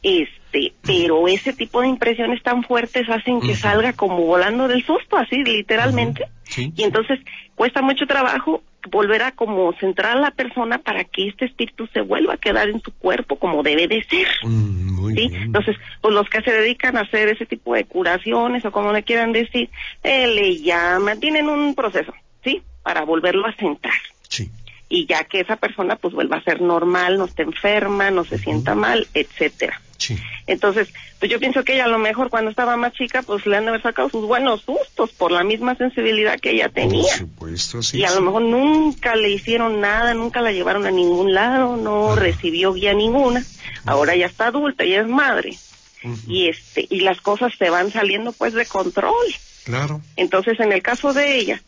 Este, pero ese tipo de impresiones tan fuertes hacen que salga como volando del susto, así, literalmente. Sí, Y entonces cuesta mucho trabajo volver a como centrar a la persona para que este espíritu se vuelva a quedar en su cuerpo como debe de ser. Mm, muy ¿sí? bien. Entonces, pues los que se dedican a hacer ese tipo de curaciones o como le quieran decir, eh, le llaman, tienen un proceso, ¿sí? Para volverlo a centrar. Sí. Y ya que esa persona pues vuelva a ser normal, no esté enferma, no se sienta mal, etcétera. Sí. Entonces, pues yo pienso que ella a lo mejor cuando estaba más chica, pues le han de haber sacado sus buenos sustos por la misma sensibilidad que ella tenía. Por supuesto, sí. y a sí. lo mejor nunca le hicieron nada, nunca la llevaron a ningún lado, no recibió guía ninguna. Ahora ya está adulta, ya es madre y este y las cosas se van saliendo pues de control. Claro. Entonces, en el caso de ella,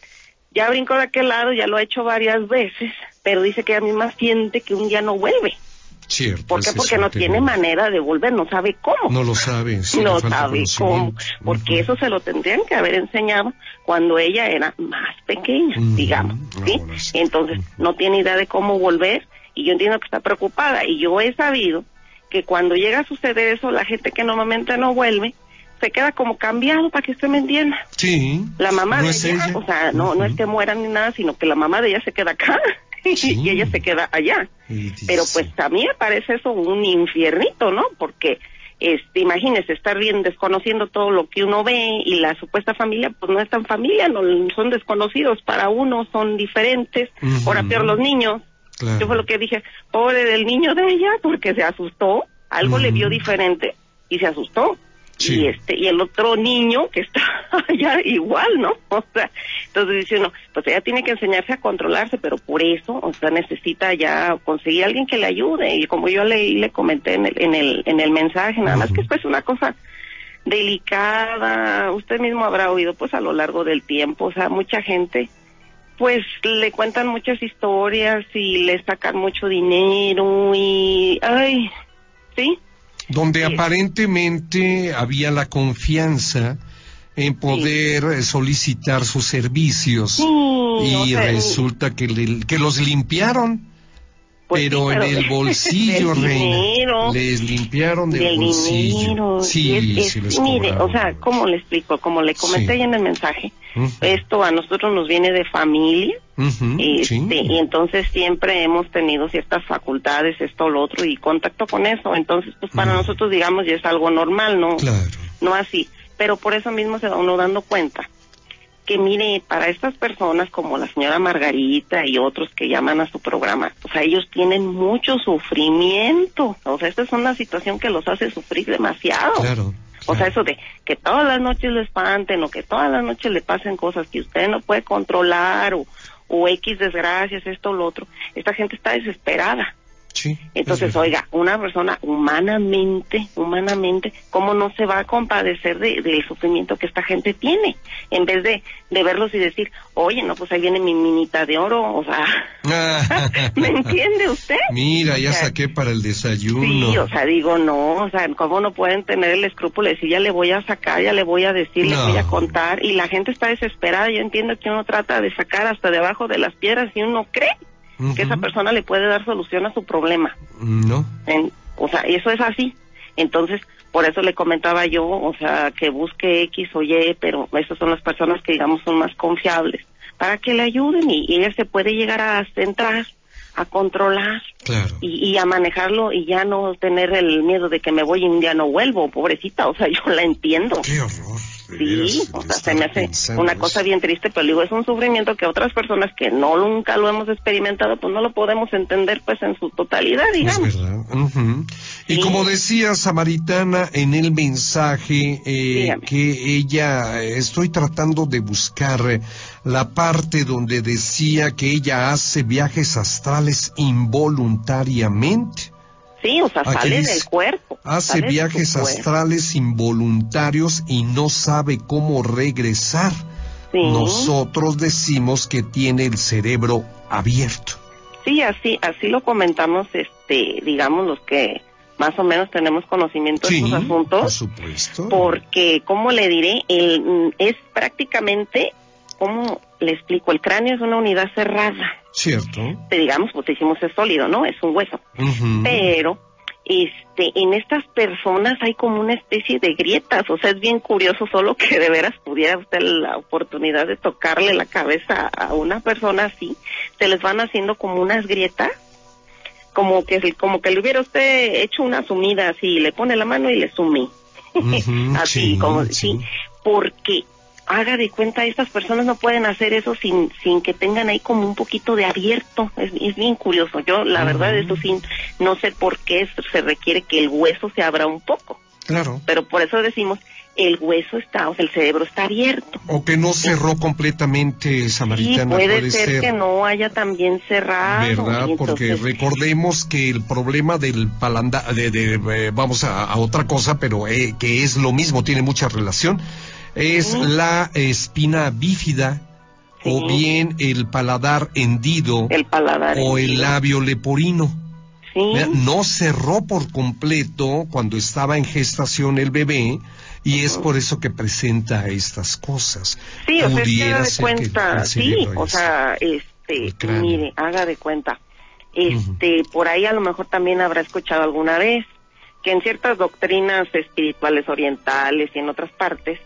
ya brincó de aquel lado, ya lo ha hecho varias veces, pero dice que ella misma siente que un día no vuelve. Cierto. ¿Por qué? ese Porque no tiene manera de volver, no sabe cómo. No lo sabe. sí, no sabe cómo, porque eso se lo tendrían que haber enseñado cuando ella era más pequeña, digamos, ¿sí? Entonces, no tiene idea de cómo volver y yo entiendo que está preocupada y yo he sabido que cuando llega a suceder eso, la gente que normalmente no vuelve se queda como cambiado para que usted me entienda. Sí. La mamá ¿No de ella, ella? o sea, no, no es que mueran ni nada, sino que la mamá de ella se queda acá Sí. y ella se queda allá. Pero pues a mí me parece eso un infiernito, ¿no? Porque, este, imagínese estar bien desconociendo todo lo que uno ve y la supuesta familia, pues no es tan familia, no son desconocidos para uno, son diferentes. Ujú. Ahora peor los niños. Claro. Yo fue lo que dije, pobre del niño de ella, porque se asustó, algo le vio diferente y se asustó. Sí. Y este, y el otro niño que está allá igual, ¿no? O sea, entonces dice uno, pues ella tiene que enseñarse a controlarse, pero por eso, o sea, necesita ya conseguir a alguien que le ayude. Y como yo le, le comenté en el, en el, en el mensaje, nada más Ujú. que esto es una cosa delicada, usted mismo habrá oído pues a lo largo del tiempo, o sea, mucha gente pues le cuentan muchas historias y le sacan mucho dinero y ay, ¿sí? Donde Sí. aparentemente había la confianza en poder eh, solicitar sus servicios. Sí, y o sea, resulta que, le- que los limpiaron pero sí, en el bolsillo reina dinero, les limpiaron del, del bolsillo dinero. sí es- sí mire, o sea, ¿cómo le explico? Como le comenté Sí. ahí en el mensaje, esto a nosotros nos viene de familia, ujú, este, y entonces siempre hemos tenido ciertas facultades, esto, lo otro, y contacto con eso. Entonces, pues para nosotros, digamos, ya es algo normal, ¿no? claro no así. Pero por eso mismo se va uno dando cuenta que mire, para estas personas como la señora Margarita y otros que llaman a su programa, o sea, ellos tienen mucho sufrimiento. O sea, esta es una situación que los hace sufrir demasiado. claro O sea, eso de que todas las noches lo espanten o que todas las noches le pasen cosas que usted no puede controlar o, o X desgracias, esto o lo otro. Esta gente está desesperada. Sí. Entonces, oiga, una persona humanamente, humanamente, ¿cómo no se va a compadecer de- del sufrimiento que esta gente tiene? En vez de, de verlos y decir, oye, no, pues ahí viene mi minita de oro, o sea, ¿me entiende usted? Mira, ya O sea, saqué para el desayuno. Sí, o sea, digo, no, o sea, ¿cómo no pueden tener el escrúpulo de decir, ya le voy a sacar, ya le voy a decir, le No. voy a contar? Y la gente está desesperada, yo entiendo que uno trata de sacar hasta debajo de las piedras y uno cree que esa persona le puede dar solución a su problema. No. En- o sea, eso es así. Entonces, por eso le comentaba yo, o sea, que busque X o Y, pero esas son las personas que digamos son más confiables, para que le ayuden y, y ella se puede llegar a centrar, a controlar Claro. y, y a manejarlo y ya no tener el miedo de que me voy y ya no vuelvo, pobrecita, o sea, yo la entiendo. Qué horror. Sí, o sea, se me hace una cosa bien triste, pero digo, es un sufrimiento que otras personas que no nunca lo hemos experimentado, pues no lo podemos entender pues en su totalidad, Es digamos. verdad. Ujú. Y Sí. como decía Samaritana en el mensaje, eh, que ella, eh, estoy tratando de buscar la parte donde decía que ella hace viajes astrales involuntariamente. Sí, o sea, Aquí sale dice, del cuerpo. Hace viajes cuerpo. astrales involuntarios y no sabe cómo regresar. Sí. Nosotros decimos que tiene el cerebro abierto. Sí, así, así lo comentamos, este, digamos los que más o menos tenemos conocimiento de Sí, estos por asuntos, supuesto. porque, ¿cómo le diré? El, mm, es prácticamente, ¿cómo le explico? El cráneo es una unidad cerrada, Cierto. que digamos, pues decimos es sólido, ¿no? Es un hueso, pero este en estas personas hay como una especie de grietas, o sea, es bien curioso solo que de veras pudiera usted la oportunidad de tocarle la cabeza a una persona así, se les van haciendo como unas grietas, como que como que le hubiera usted hecho una sumida así, le pone la mano y le sumí. Ujú, así sí, como sí. sí, porque haga de cuenta estas personas no pueden hacer eso sin sin que tengan ahí como un poquito de abierto es, es bien curioso yo la verdad Ujú. eso sí no sé por qué se requiere que el hueso se abra un poco Claro. pero por eso decimos el hueso está o sea el cerebro está abierto O que no cerró completamente sí Samaritana, puede, ser, que no haya también cerrado ¿Verdad? Porque recordemos que el problema del palanda, de, de, eh, vamos a, a otra cosa, pero eh, que es lo mismo, tiene mucha relación, es la espina bífida o bien el paladar hendido el paladar o el labio leporino. sí. No cerró por completo cuando estaba en gestación el bebé y es por eso que presenta estas cosas. Sí, o sea, haga de que cuenta, sí, o sea, este, mire, haga de cuenta. Este, por ahí a lo mejor también habrá escuchado alguna vez que en ciertas doctrinas espirituales orientales y en otras partes,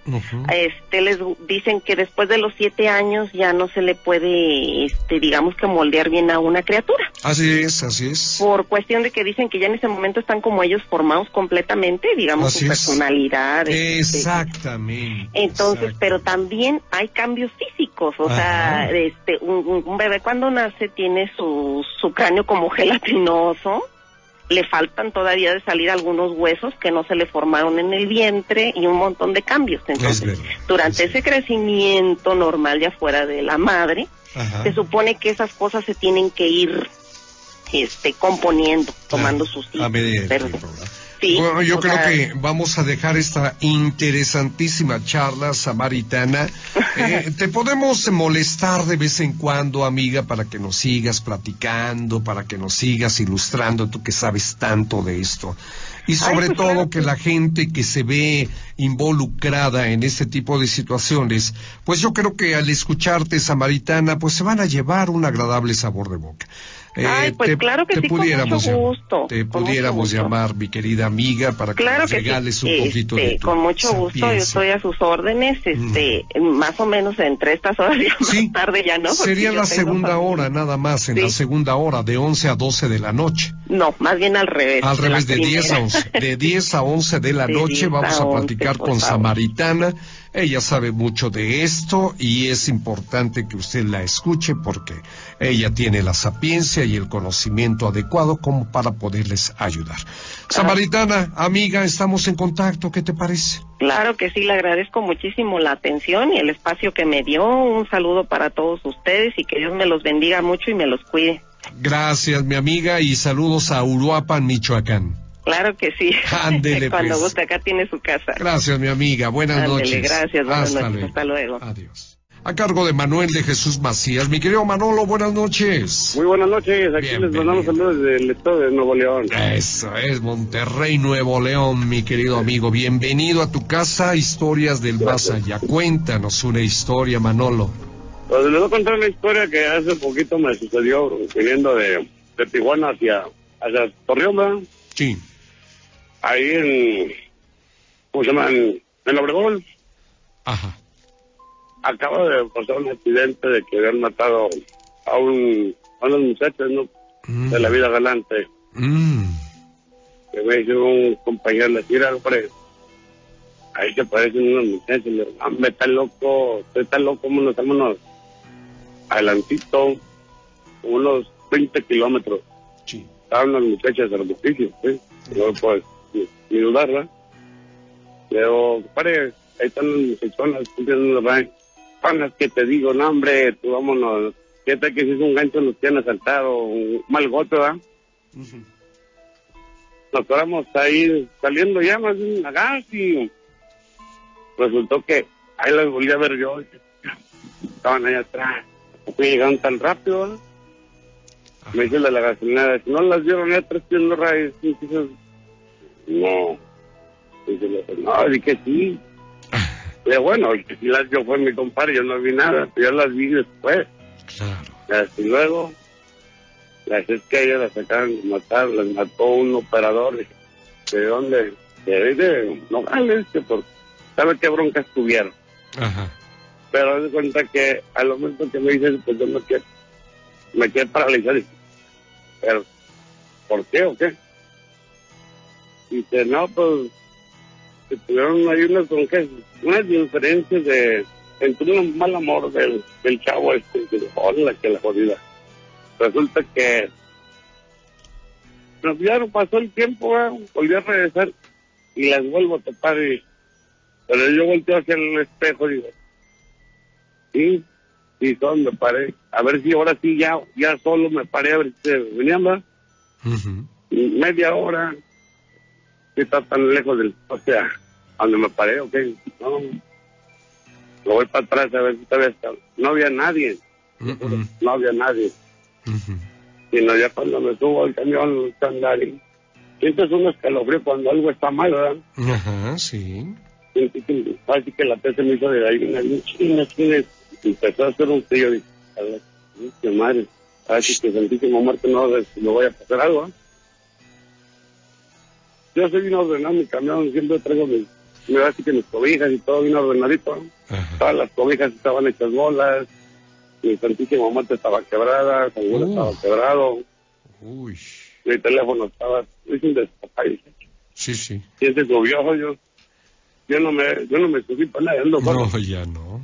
este, les dicen que después de los siete años ya no se le puede, este, digamos que moldear bien a una criatura. Así es, así es. Por cuestión de que dicen que ya en ese momento están como ellos formados completamente, digamos, Así su personalidad. este, Exactamente. entonces, pero también hay cambios físicos, o Ajá. sea, este, un, un- un bebé cuando nace tiene su, su cráneo como gelatinoso, le faltan todavía de salir algunos huesos que no se le formaron en el vientre y un montón de cambios. Entonces, durante es ese crecimiento normal ya fuera de la madre, Ajá. se supone que esas cosas se tienen que ir este componiendo, tomando Claro, sus a Bueno, yo creo sea, que vamos a dejar esta interesantísima charla samaritana. Eh, te podemos molestar de vez en cuando, amiga, para que nos sigas platicando, para que nos sigas ilustrando, tú que sabes tanto de esto. Y sobre pues, todo claro que la gente que se ve involucrada en este tipo de situaciones, pues yo creo que al escucharte, Samaritana, pues se van a llevar un agradable sabor de boca. Eh, Ay, pues claro que sí, con pudiéramos mucho llamar- gusto, Te con mucho pudiéramos gusto. llamar, mi querida amiga, para que Claro nos que sí. regales un poquito Este, de tu con mucho gusto, yo estoy a sus órdenes, este, más o menos entre estas horas ya más Sí. tarde ya no. Sería la segunda familia. hora, nada más, en Sí. la segunda hora, de 11 a 12 de la noche. No, más bien al revés. Al revés, de 10 a primera. 11. De 10 a 11 de la De noche 10 vamos a a 11, platicar por con favor. Samaritana Ella sabe mucho de esto y es importante que usted la escuche porque ella tiene la sapiencia y el conocimiento adecuado como para poderles ayudar. Samaritana, amiga, estamos en contacto, ¿qué te parece? Claro que sí, le agradezco muchísimo la atención y el espacio que me dio. Un saludo para todos ustedes y que Dios me los bendiga mucho y me los cuide. Gracias, mi amiga, y saludos a Uruapan, Michoacán. Claro que sí. Ándele, Cuando pues. guste, acá tiene su casa. Gracias, mi amiga. Buenas Ándele, noches. gracias, buenas Hasta noches, luego. hasta luego. Adiós. A cargo de Manuel de Jesús Macías. Mi querido Manolo, buenas noches. Muy buenas noches, aquí les mandamos saludos desde el estado de Nuevo León. Eso es Monterrey, Nuevo León, mi querido amigo. Bienvenido a tu casa, Historias del Más Allá. Cuéntanos una historia, Manolo. Pues les voy a contar una historia que hace poquito me sucedió viniendo de, de Tijuana hacia, hacia Torreón, ¿verdad? Sí. Ahí en, ¿cómo se llama? En, en Obregón. Ajá. Acaba de pasar un accidente de que habían matado a un, a unos muchachos, ¿no? Mm. De la vida galante. Mm. Que me dice un compañero, le tira, hombre, ahí se parecen unos muchachos. Le digo, hombre, está loco, usted está loco, vámonos, vámonos adelantito, unos 20 kilómetros. Sí. Estaban los muchachos de los oficios, ¿sí? No pues, ni, ni dudarla. Le digo, pare, ahí están las muchachonas cumpliendo una raya. Panas que te digo, no, hombre, tú vámonos. ¿Qué tal que si es un gancho nos tienen asaltado? Un mal ¿verdad? nos fuéramos ahí saliendo ya más de una gas y resultó que ahí las volví a ver yo. Estaban ahí atrás. ¿Por llegaron tan rápido? Me dice de la gasolinera, si no las vieron ya tres pies los rayos. Y dices, no. Dice, no, dije sí. Yo, bueno, el que sí las vio fue mi compadre, yo no vi nada, pero yo las vi después. Claro. Y luego, las es que ellas las sacaron de matar, las mató un operador. ¿De dónde? De de Nogales, que por, ¿sabe qué broncas tuvieron? Ajá. Pero de cuenta que al momento que me dices, pues yo me quedé, me quedé paralizado. Pero, ¿por qué o qué? Dice, no, pues, que tuvieron ahí unas broncas, unas diferencias de, entre un mal amor del, del chavo este, que la que la jodida. Resulta que, pues ya no pasó el tiempo, ¿eh? volví a regresar y las vuelvo a topar y, pero yo volteo hacia el espejo y digo, Sí, sí, son, me paré. A ver si ahora sí ya, ya solo me paré a ver si se venían, ¿verdad? Ujú. Y media hora. Sí, está tan lejos del, o sea, a donde me paré, ok. No, me voy para atrás a ver si todavía está. No había nadie, no había nadie. Ujú. Sino ya cuando me subo al camión, andar y sientes un escalofrío cuando algo está mal, ¿verdad? Ajá, sí. Así que la T se me hizo de ahí, china, y empezó a hacer un frío. Y, a la qué madre, así que sentí que mi muerte no, me voy a pasar algo. ¿eh? Yo soy bien ordenado en mi camión, siempre traigo mis, me así que mis cobijas y todo bien ordenadito. ¿no? Ajá. Todas las cobijas estaban hechas bolas, mi santísima muerte estaba quebrada, abuelo Uh. estaba quebrado, Uy. mi teléfono estaba, es un despapalle. Sí, sí. Siente subió, yo, yo no me, yo no me subí para nada, solo. No, ya no.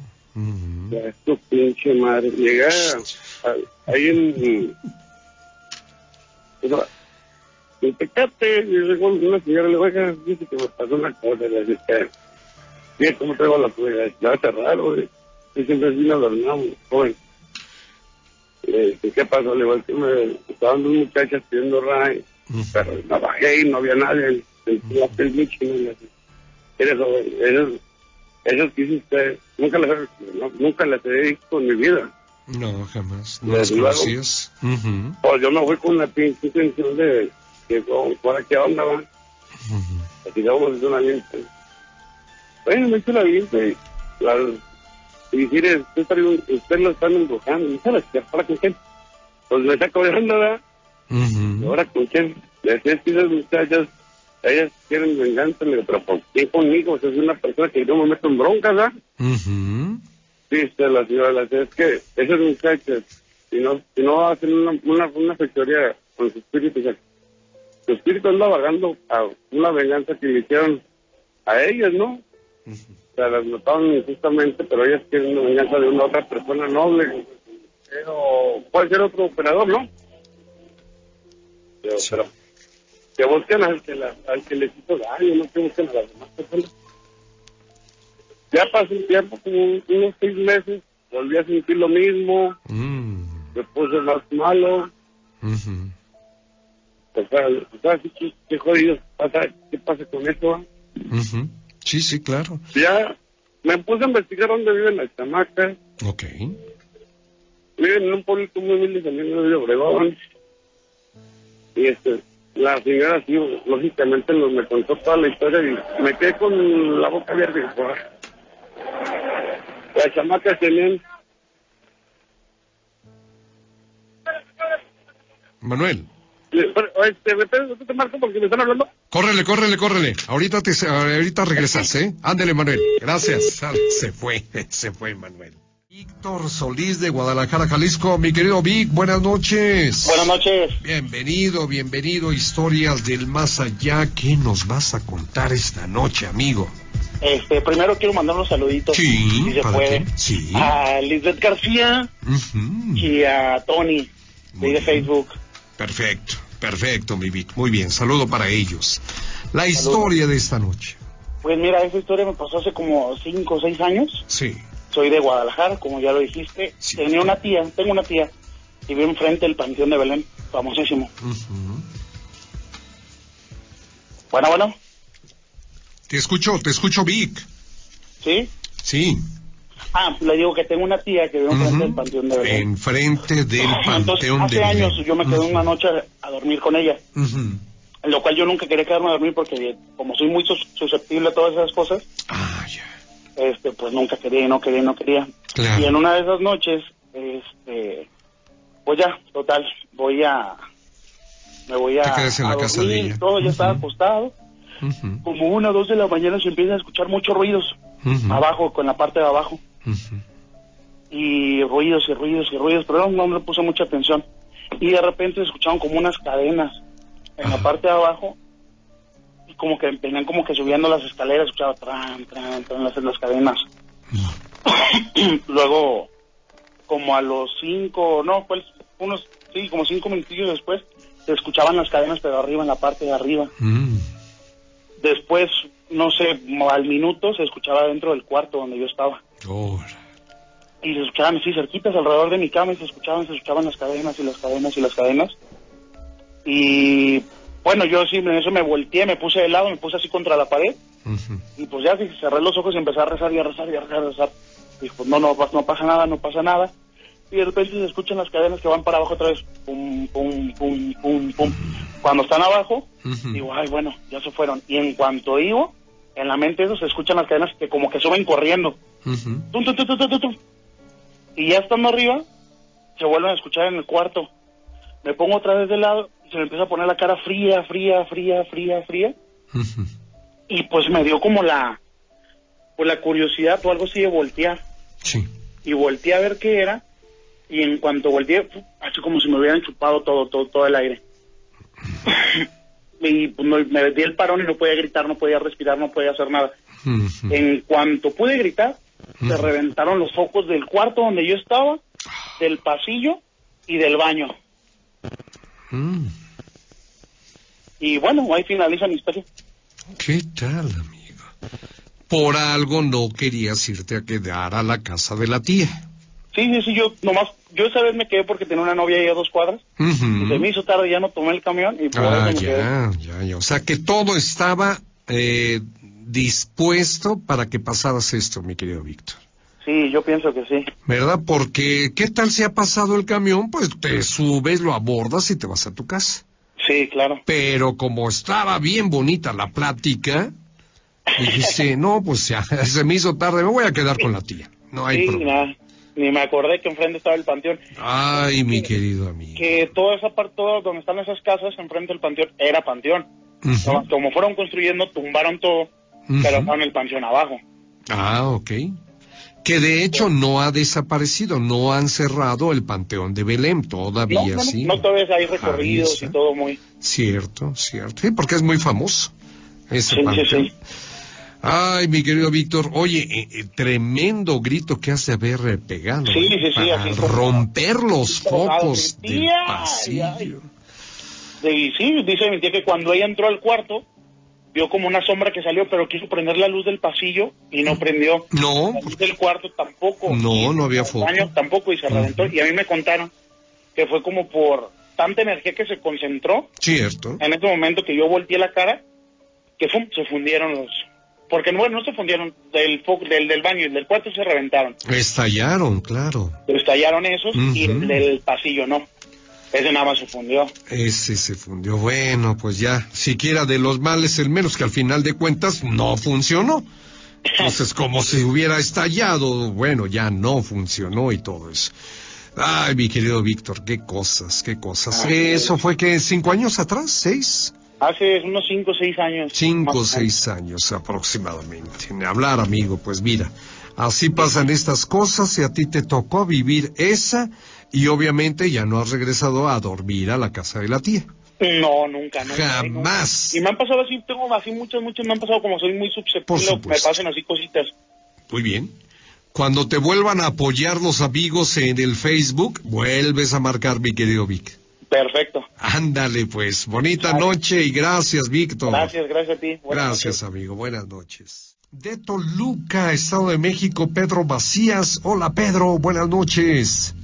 Ya, tu pinche madre. Llegué a- a- ahí en. en Tecate, y llegó una señora, le oiga, dice que me pasó una cosa, le dije, mira cómo traigo la tuya, ya está raro, güey. Y siempre vino dormamos, joven. Le dije, ¿qué pasó? Le digo, es que me estaban dos muchachas pidiendo ray, pero me bajé y no había nadie, la le dije, eres joven, eres eso que hizo usted, nunca las, no, nunca las he visto en mi vida. No, jamás. No las luego. conocías. Ujú. Pues yo me fui con una pinche intención de que con, fuera qué onda va, así que vamos a hacer una limpia. Bueno, me hizo la limpia y la, y decir, usted, usted lo están embrujando, y sabes para con quién. Pues me de onda, ¿verdad? Ujú. ahora con quién. Le decía, que esas muchachas, ellas quieren venganza, le digo, pero ¿por qué conmigo? O sea, es una persona que yo me meto en broncas, ¿verdad? Ujú. Dice la señora, es que esos muchachos, si no, si no hacen una, una, una fechoría con su espíritu, su espíritu anda vagando a una venganza que le hicieron a ellos, ¿no? se las mataron injustamente, pero ellas tienen una venganza de una otra persona noble. Pero puede ser otro operador, ¿no? Pero, pero que busquen al que, la, al que les hizo daño, no que busquen a las demás personas. Ya pasó un tiempo, como unos seis meses, volví a sentir lo mismo, Mm, me puse más malo, o sea, o sea, sí, qué, jodido pasa, qué pasa con eso. ah? Ujú. Sí, sí, claro. Ya me puse a investigar dónde viven las chamacas, Ok. viven en un pueblito muy humilde también de Obregón. Y este, la señora sí, lógicamente nos me contó toda la historia y me quedé con la boca abierta. y. Las chamacas tenían Manuel, Este, ¿me puedes- te marco porque me están hablando? córrele, córrele, córrele. Ahorita te, ahorita regresas, ¿eh? Ándele, Manuel. Gracias. Se fue, se fue, Manuel. Víctor Solís de Guadalajara, Jalisco. Mi querido Vic, buenas noches. Buenas noches. Bienvenido, bienvenido. Historias del más allá. ¿Qué nos vas a contar esta noche, amigo? Este, primero quiero mandar unos saluditos. Sí, si se ¿para puede. qué? Sí. A Lisbeth García y a Tony, de. Facebook. Perfecto, perfecto, mi Vic. Muy bien, saludo para ellos. La historia de esta noche. Pues mira, esa historia me pasó hace como 5 o 6 años. Sí. Soy de Guadalajara, como ya lo dijiste. Sí. Tenía una tía, tengo una tía, que vive enfrente del Panteón de Belén, famosísimo. Ujú. Bueno, bueno, Te escucho, te escucho, Vic. ¿sí? Sí. Ah, le digo que tengo una tía que vive enfrente del Panteón de Belén. Enfrente del Entonces, panteón hace de años yo me quedé Ujú. una noche a dormir con ella. En lo cual yo nunca quería quedarme a dormir porque como soy muy sus- susceptible a todas esas cosas, Ah, este pues nunca quería no quería no quería. Claro. Y en una de esas noches, este pues ya, total, voy a me voy a, Te quedas en la casa de ella. todo ya estaba acostado, como una o dos de la mañana se empiezan a escuchar muchos ruidos abajo, con la parte de abajo, Y ruidos y ruidos y ruidos, pero no, le puse mucha atención. Y de repente se escuchaban como unas cadenas en la parte de abajo, y como que venían como que subiendo las escaleras, escuchaba tran, tran, tran, las, las cadenas. Luego, como a los cinco, no, pues unos, sí, como cinco minutillos después, se escuchaban las cadenas, pero arriba, en la parte de arriba. Mm. Después, no sé, al minuto se escuchaba dentro del cuarto donde yo estaba. Y se escuchaban así cerquitas alrededor de mi cama y se escuchaban, se escuchaban las cadenas y las cadenas y las cadenas. Y bueno, yo sí, en eso me volteé, me puse de lado, me puse así contra la pared y pues ya sí, cerré los ojos y empecé a rezar y a rezar y a rezar, a rezar. Y pues no, no, no pasa nada, no pasa nada. Y de repente se escuchan las cadenas que van para abajo otra vez, pum, pum, pum, pum, pum. Cuando están abajo, Ujú. digo, ay, bueno, ya se fueron. Y en cuanto digo, en la mente eso se escuchan las cadenas que como que suben corriendo. Tum, tum, tum. Y ya estando arriba, se vuelven a escuchar en el cuarto. Me pongo otra vez de lado se me empieza a poner la cara fría, fría, fría, fría, fría. Y pues me dio como la, pues la curiosidad o algo así de voltear. Sí. Y volteé a ver qué era. Y en cuanto volteé, así como si me hubieran chupado todo, todo, todo el aire. y pues, me, me di el parón y no podía gritar, no podía respirar, no podía hacer nada. En cuanto pude gritar, se reventaron los focos del cuarto donde yo estaba, del pasillo y del baño. Mm. Y bueno, ahí finaliza mi historia. ¿Qué tal, amigo? Por algo no querías irte a quedar a la casa de la tía. Sí, sí, sí, yo nomás, yo esa vez me quedé porque tenía una novia ahí a dos cuadras. Ujú. Y se me hizo tarde, ya no tomé el camión y por Ah, eso me quedé. ya, ya, ya. O sea que todo estaba eh, dispuesto para que pasaras esto, mi querido Víctor. Sí, yo pienso que sí. ¿Verdad? Porque, ¿qué tal si ha pasado el camión? Pues te subes, lo abordas y te vas a tu casa. Sí, claro. Pero como estaba bien bonita la plática, dijiste, no, pues ya, se me hizo tarde, me voy a quedar con la tía. No hay sí, problema. nada. Ni me acordé que enfrente estaba el panteón. Ay, mi querido amigo. Que toda esa parte, toda donde están esas casas, enfrente del panteón, era panteón. Como fueron construyendo, tumbaron todo, ujú. pero estaban el panteón abajo. Ah, ok. Que de hecho no ha desaparecido, no han cerrado el Panteón de Belém, todavía No, sí. no todavía hay recorridos y todo muy... Cierto, cierto. Sí, porque es muy famoso ese Sí, sí, panteón. sí. Ay, mi querido Víctor, oye, eh, eh, tremendo grito que hace haber eh, pegado. Sí, ¿eh? sí, sí, Para así romper los focos Sí, del pasillo. Y sí, dice mi tía que cuando ella entró al cuarto, vio como una sombra que salió, pero quiso prender la luz del pasillo y no prendió. No, La luz del cuarto tampoco. No, no había baño tampoco y se reventó. Y a mí me contaron que fue como por tanta energía que se concentró cierto. en ese momento que yo volteé la cara, que ¡fum! se fundieron los... Porque bueno, no se fundieron, del, del, del baño y del cuarto se reventaron. Estallaron, claro. Pero estallaron esos y el del pasillo no. Ese nada más se fundió. Ese se fundió. Bueno, pues ya, siquiera de los males el menos que al final de cuentas no funcionó. Entonces, como si hubiera estallado, bueno, ya no funcionó y todo eso. Ay, mi querido Víctor, qué cosas, qué cosas. Eso fue que cinco años atrás, seis, Hace unos 5 o 6 años. cinco o seis años aproximadamente. Hablar, amigo, pues mira, así pasan estas cosas y a ti te tocó vivir esa y obviamente ya no has regresado a dormir a la casa de la tía. No, nunca, nunca. Jamás. Y me han pasado así, tengo así muchas, muchas, me han pasado como soy muy susceptible, me pasan así cositas. Muy bien. Cuando te vuelvan a apoyar los amigos en el Facebook, vuelves a marcar, mi querido Vic. Perfecto. Ándale, pues. Bonita noche y gracias, Víctor. Gracias, gracias a ti. Buenas Gracias, amigo. Buenas noches. De Toluca, Estado de México, Pedro Macías. Hola, Pedro. Buenas noches.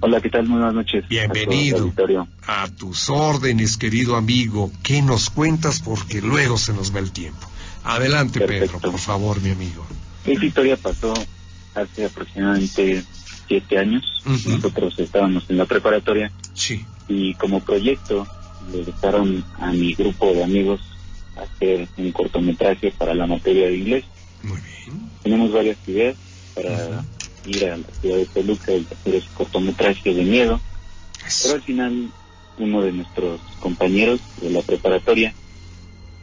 Hola, ¿qué tal? Muy Buenas noches. Bienvenido. A tus órdenes, querido amigo. ¿Qué nos cuentas? Porque luego se nos va el tiempo. Adelante, Perfecto. Pedro, por favor, mi amigo. Esta historia pasó hace aproximadamente siete años. Nosotros estábamos en la preparatoria Sí. y como proyecto le dejaron a mi grupo de amigos hacer un cortometraje para la materia de inglés. Muy bien. Tenemos varias ideas para ir a la ciudad de Toluca y hacer ese cortometraje de miedo. Pero al final uno de nuestros compañeros de la preparatoria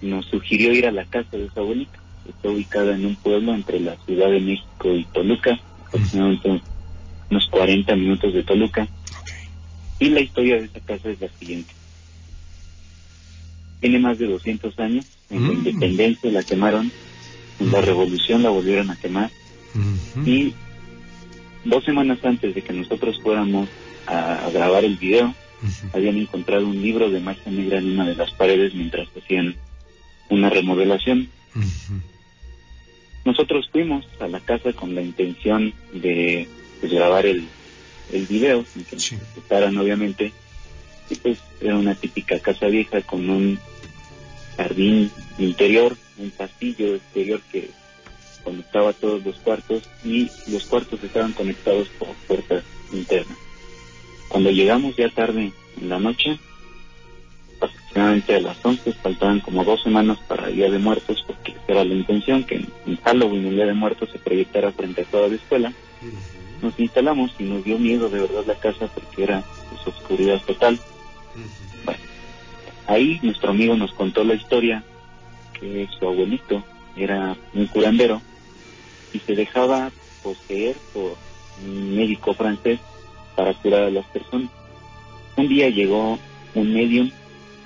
nos sugirió ir a la casa de su abuelita. Está ubicada en un pueblo entre la Ciudad de México y Toluca, aproximadamente unos 40 minutos de Toluca. Y la historia de esa casa es la siguiente. Tiene más de 200 años. En la Mm. independencia la quemaron, en la revolución la volvieron a quemar. Y dos semanas antes de que nosotros fuéramos a, a grabar el video, habían encontrado un libro de magia negra en una de las paredes mientras hacían una remodelación. Nosotros fuimos a la casa con la intención de pues, grabar el, el video, sin que Sí. nos obviamente. Y pues era una típica casa vieja con un jardín interior, un pasillo exterior que conectaba todos los cuartos y los cuartos estaban conectados por puertas internas. Cuando llegamos ya tarde en la noche, aproximadamente a las 11, faltaban como dos semanas para el Día de Muertos, porque esa era la intención, que en, en Halloween el Día de Muertos se proyectara frente a toda la escuela. Nos instalamos y nos dio miedo de verdad la casa porque era pues, oscuridad total. Bueno, ahí nuestro amigo nos contó la historia que su abuelito era un curandero y se dejaba poseer por un médico francés para curar a las personas. Un día llegó un medium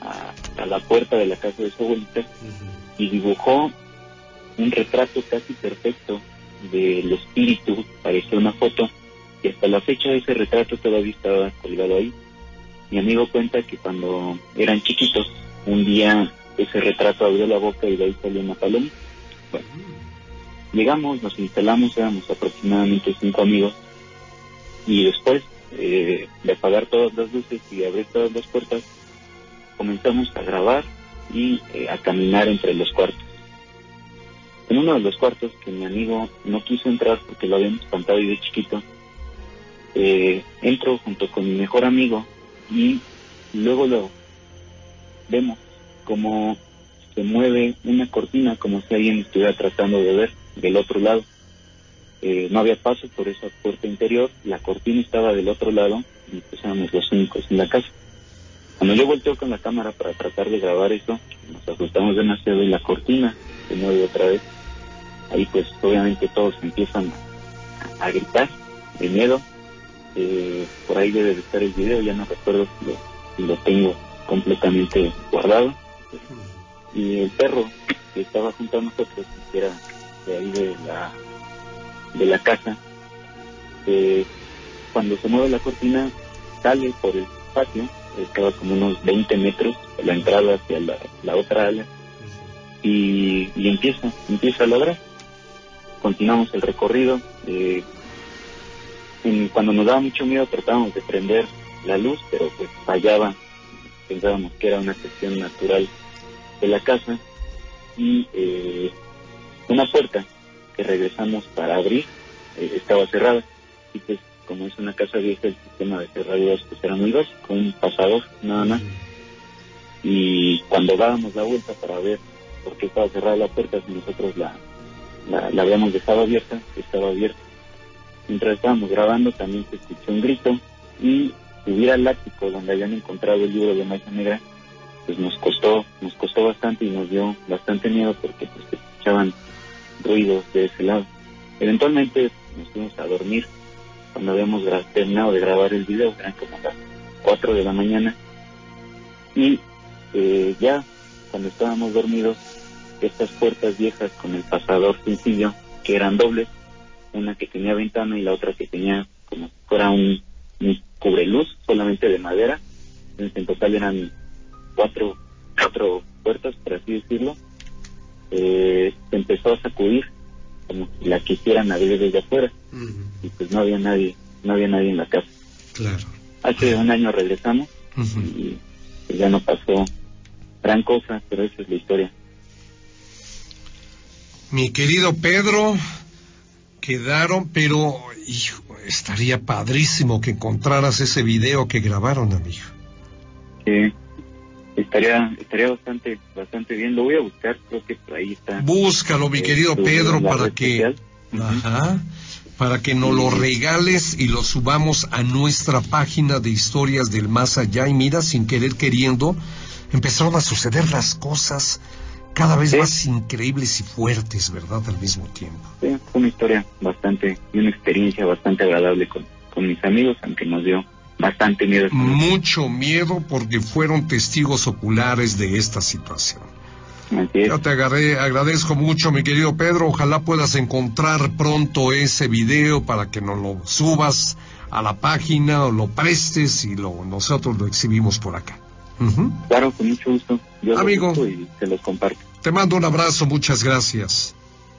a, la puerta de la casa de su abuelita y dibujó un retrato casi perfecto del espíritu, parecía una foto, y hasta la fecha ese retrato todavía estaba colgado ahí. Mi amigo cuenta que cuando eran chiquitos, un día ese retrato abrió la boca y de ahí salió una paloma. Bueno, llegamos, nos instalamos, éramos aproximadamente cinco amigos, y después eh, de apagar todas las luces y abrir todas las puertas, comenzamos a grabar y eh, a caminar entre los cuartos. En uno de los cuartos que mi amigo no quiso entrar porque lo habíamos espantado y de chiquito, eh, entro junto con mi mejor amigo y luego lo vemos como se mueve una cortina como si alguien estuviera tratando de ver del otro lado. Eh, no había paso por esa puerta interior, la cortina estaba del otro lado y pues los únicos en la casa. Cuando yo volteo con la cámara para tratar de grabar eso, nos asustamos demasiado y la cortina se mueve otra vez. Ahí pues obviamente todos empiezan a, a gritar de miedo. Eh, por ahí debe de estar el video, ya no recuerdo si lo, si lo tengo completamente guardado. y el perro que estaba junto a nosotros, que era de ahí de la, de la casa, eh, cuando se mueve la cortina, sale por el patio, estaba como unos 20 metros de la entrada hacia la, la otra ala, y, y empieza, empieza a ladrar. Continuamos el recorrido. eh, en- cuando nos daba mucho miedo tratábamos de prender la luz, pero pues fallaba. Pensábamos que era una sección natural de la casa y eh, una puerta que regresamos para abrir eh, estaba cerrada y pues como es una casa vieja el sistema de cerraduras pues era muy básico, un pasador nada más y cuando dábamos la vuelta para ver por qué estaba cerrada la puerta si nosotros la, la, la habíamos dejado abierta, estaba abierta. Mientras estábamos grabando también se escuchó un grito y subir al ático donde habían encontrado el libro de Magia Negra pues nos costó, nos costó bastante y nos dio bastante miedo porque pues escuchaban ruidos de ese lado. Eventualmente nos fuimos a dormir. Cuando habíamos terminado de grabar el video, eran como las 4 de la mañana. Y eh, ya cuando estábamos dormidos estas puertas viejas con el pasador sencillo que eran dobles una que tenía ventana y la otra que tenía como si fuera un, cubreluz solamente de madera en total eran cuatro cuatro puertas por así decirlo eh, se empezó a sacudir como si la quisieran abrir desde afuera. Y pues no había nadie no había nadie en la casa. Claro. hace un año regresamos y pues, ya no pasó gran cosa pero esa es la historia. Mi querido Pedro, quedaron, pero hijo, estaría padrísimo que encontraras ese video que grabaron, amigo. Sí, estaría estaría bastante bastante bien. Lo voy a buscar creo que por ahí está. Búscalo, mi Eh, querido su- Pedro, para que, ajá, para que nos lo regales y lo subamos a nuestra página de historias del más allá. Y mira, sin querer queriendo, empezaron a suceder las cosas cada vez más increíbles y fuertes, ¿verdad? Al mismo tiempo. Sí, fue una historia bastante y una experiencia bastante agradable con, con mis amigos aunque nos dio bastante miedo. Mucho miedo porque fueron testigos oculares de esta situación. Es. Yo te agarré, agradezco mucho, mi querido Pedro. Ojalá puedas encontrar pronto ese video para que nos lo subas a la página o lo prestes y lo, nosotros lo exhibimos por acá. Claro con mucho gusto yo lo Amigo. busco y se los comparto Te mando un abrazo, muchas gracias.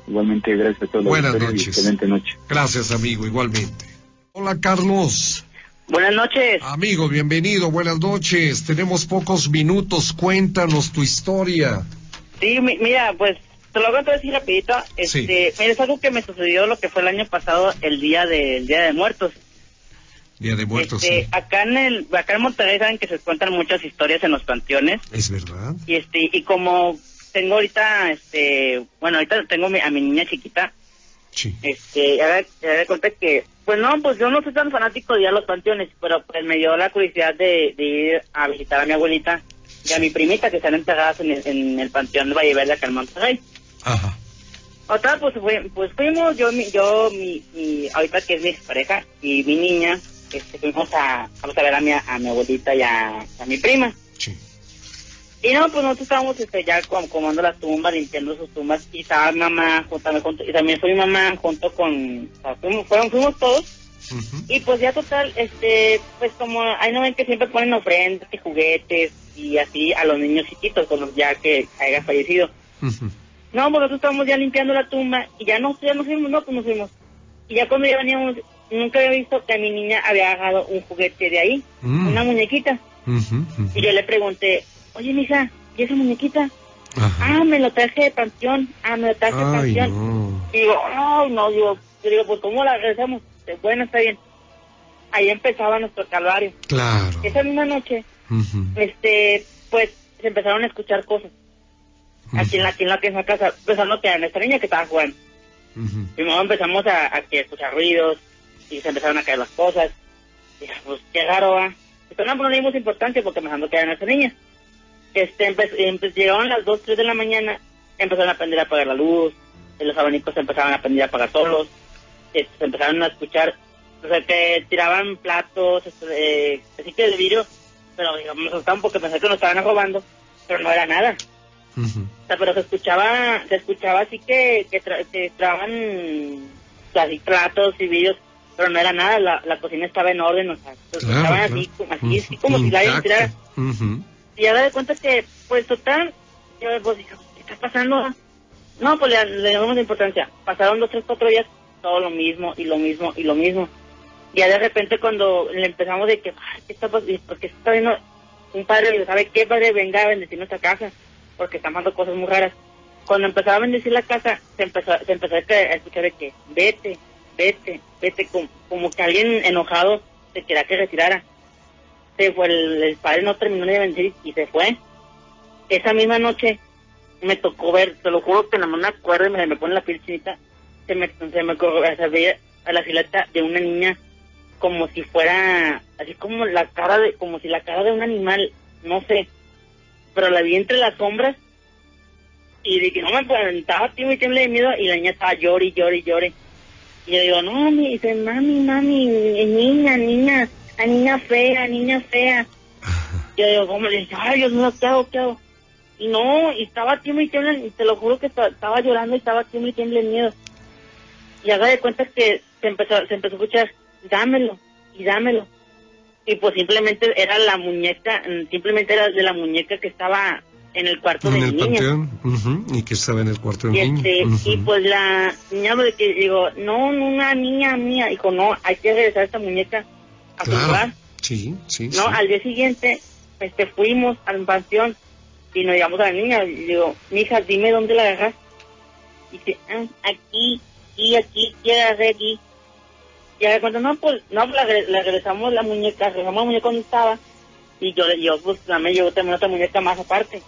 igualmente gracias a todos Buenas noches. excelente noche Gracias, amigo, igualmente. Hola, Carlos. Buenas noches. Amigo, bienvenido, buenas noches. Tenemos pocos minutos, cuéntanos tu historia. Sí, mi- mira, pues te lo cuento así rapidito. Este, mira, es algo que me sucedió lo que fue el año pasado, el día del Día de Muertos. Día de Muertos, Este, sí. acá en el, acá en Monterrey saben que se cuentan muchas historias en los panteones Es verdad. y este, y como tengo ahorita, este, bueno, ahorita tengo mi- a mi niña chiquita. Sí. Este, ya de- ya de cuenta que, pues no, pues yo no soy tan fanático de ir a los panteones, pero pues me dio la curiosidad de, de ir a visitar a mi abuelita y a mi primita que están enterradas en el, en el panteón de Valle Verde acá en Monterrey. Ajá. Otra, pues, fue- pues fuimos, yo, mi, yo, mi, mi, ahorita que es mi pareja y mi niña, este, fuimos a, vamos a ver a mi, a mi abuelita y a, a mi prima. Sí. Y no, pues nosotros estábamos este, ya comando las tumbas, limpiando sus tumbas, y estaba mamá, juntamente, junto, y también fue mi mamá junto con, o sea, fuimos, fueron, fuimos todos, y pues ya total, este, pues como, ahí no ven que siempre ponen ofrendas y juguetes, y así a los niños chiquitos, con los ya que haya fallecido. No, pues nosotros estábamos ya limpiando la tumba y ya no, ya nos fuimos, no, pues nos fuimos. Y ya cuando ya veníamos, nunca había visto que mi niña había agarrado un juguete de ahí, Mm. una muñequita. Y yo le pregunté, oye, mija, ¿y esa muñequita? Ah, me lo traje de panteón, ah, me lo traje de panteón. no. Y digo, ay, no, digo, yo digo, pues ¿cómo la regresamos? Dice, Bueno, está bien. Ahí empezaba nuestro calvario. Claro. Esa misma noche, este, pues se empezaron a escuchar cosas. Aquí en la, aquí en la, que es la casa, empezando que a nuestra niña que estaba jugando. Primero empezamos a, a que escuchar ruidos y se empezaron a caer las cosas. Y pues qué raro va. Pero no, no le dimos importancia porque empezando que era nuestra niña. Este, empe- empe- llegaron las 2, 3 de la mañana, empezaron a aprender a apagar la luz, los abanicos empezaron a aprender a apagar solos, este, se empezaron a escuchar, o sea, que tiraban platos, este, eh, así que de vidrio, pero digamos, me asustaban porque pensé que nos estaban robando, pero no era nada. O sea, pero se escuchaba, se escuchaba así que, que, tra- que traban así platos y vídeos, pero no era nada, la, la cocina estaba en orden, o sea, se Claro, escuchaban claro. así, como- así, así como si la alguien Intacto. tirara. Y ya de cuenta que, pues total, yo pues dije, ¿qué está pasando? No, pues le, le damos importancia. Pasaron dos, tres, cuatro días, todo lo mismo, y lo mismo, y lo mismo. Ya de repente cuando le empezamos de que, "Ay, ¿qué está pasando? Porque está viendo un padre, digo, ¿sabe qué padre? Venga a bendecir nuestra casa, porque están pasando cosas muy raras. Cuando empezaba a bendecir la casa, se empezó, se empezó a escuchar de que, vete, vete, vete, como, como que alguien enojado se quería que retirara se fue, el, padre no terminó de bendecir y se fue. Esa misma noche me tocó ver, te lo juro que nada más me acuerdo y me, me pone la piel chinita, se me, se me veía a la silueta de una niña como si fuera, así como la cara de, como si la cara de un animal, no sé, pero la vi entre las sombras y dije, no me estaba tío y tiemble de miedo y la niña estaba llori, llori, llori. Y yo digo, no, mami, dice, mami, mami, niña, niña, a niña fea, niña fea. Yo digo, ¿cómo le dije? Ay, Dios mío, ¿qué hago, qué hago? Y no, y estaba tiemble y tiemble, y te lo juro que esta- estaba llorando y estaba tiemble y tiemble de miedo. Y haga de cuenta que se empezó, se empezó a escuchar, dámelo, y dámelo. Y pues simplemente era la muñeca, mm, simplemente era de la muñeca que estaba en el cuarto En de el mi niña. panteón. ujú, Y que estaba en el cuarto del Y, niño. este, y pues la niña que digo, no, una niña mía. Dijo, no, hay que regresar esta muñeca a. Claro. Sí, sí, No, sí. al día siguiente, este, fuimos al panteón y nos llevamos a la niña. Y digo, mija, dime dónde la agarras. Y dice, "Ah, aquí, y aquí, y agarré aquí. Y de cuando no, pues, no, pues, la, la regresamos la muñeca, regresamos la muñeca donde estaba. Y yo, yo pues, la me llevó también otra muñeca más aparte.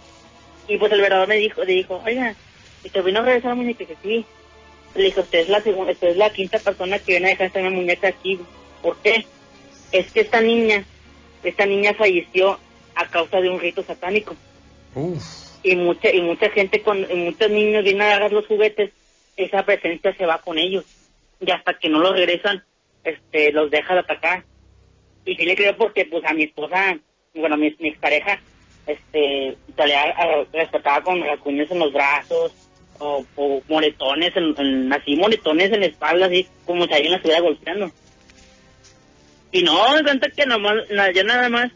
Y pues el velador me dijo, le dijo, oiga, ¿y te vino a regresar la muñeca? Que sí. Le dijo, usted es la segunda, usted es la quinta persona que viene a dejar esta muñeca aquí. ¿Por qué? Es que esta niña, esta niña falleció a causa de un rito satánico. Uf. Y mucha, y mucha gente, cuando y muchos niños vienen a agarrar los juguetes, esa presencia se va con ellos. Y hasta que no los regresan, este, los deja de atacar. Y sí le creo porque, pues, a mi esposa, bueno, mi, mi expareja, este, salía a, despertaba con rasguños en los brazos, o, o moretones, en, en- así moretones en la espalda, así como si alguien la estuviera golpeando. Y no, de cuenta que nomás, na- ya nada más,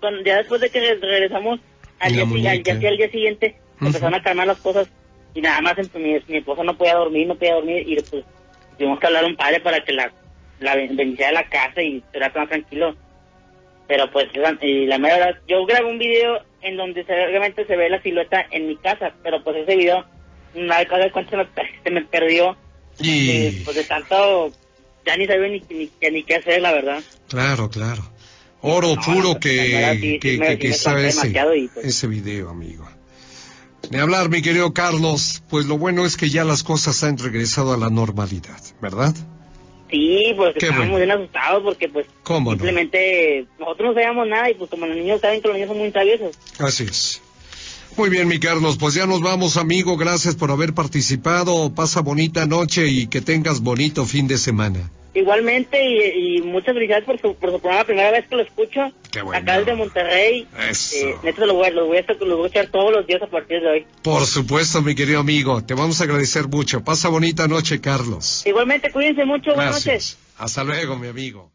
cuando- ya después de que re- regresamos al día, si- al, muñeca. día, al día siguiente, empezaron a calmar las cosas y nada más em- mi, mi esposa no podía dormir, no podía dormir y pues tuvimos que hablar a un padre para que la, la bendiciera la casa y estuviera más tranquilo. Pero pues y la mera verdad, yo grabé un video en donde se, realmente se ve la silueta en mi casa, pero pues ese video, una vez de cuenta se me, se me perdió, Y pues de tanto, ya ni sabía ni, ni, ni qué hacer, la verdad. claro, claro. Oro No, puro no, que, que, que- que está traumé ese, y, pues- ese video, amigo. De hablar, mi querido Carlos, pues lo bueno es que ya las cosas han regresado a la normalidad, ¿verdad? Sí, pues estábamos bueno. bien asustados porque pues ¿Cómo no? simplemente nosotros no sabíamos nada y pues como los niños saben que los niños son muy traviesos. Así es. Muy bien, mi Carlos, pues ya nos vamos, amigo. Gracias por haber participado. Pasa bonita noche y que tengas bonito fin de semana. Igualmente y, y muchas felicidades por su, por su programa, primera vez que lo escucho. Qué bueno. Acá desde Monterrey. Eso. Eh, lo voy, a- lo, voy a, lo voy a echar todos los días a partir de hoy. Por supuesto, mi querido amigo. Te vamos a agradecer mucho. Pasa bonita noche, Carlos. Igualmente, cuídense mucho, buenas noches. Gracias. Hasta luego, mi amigo.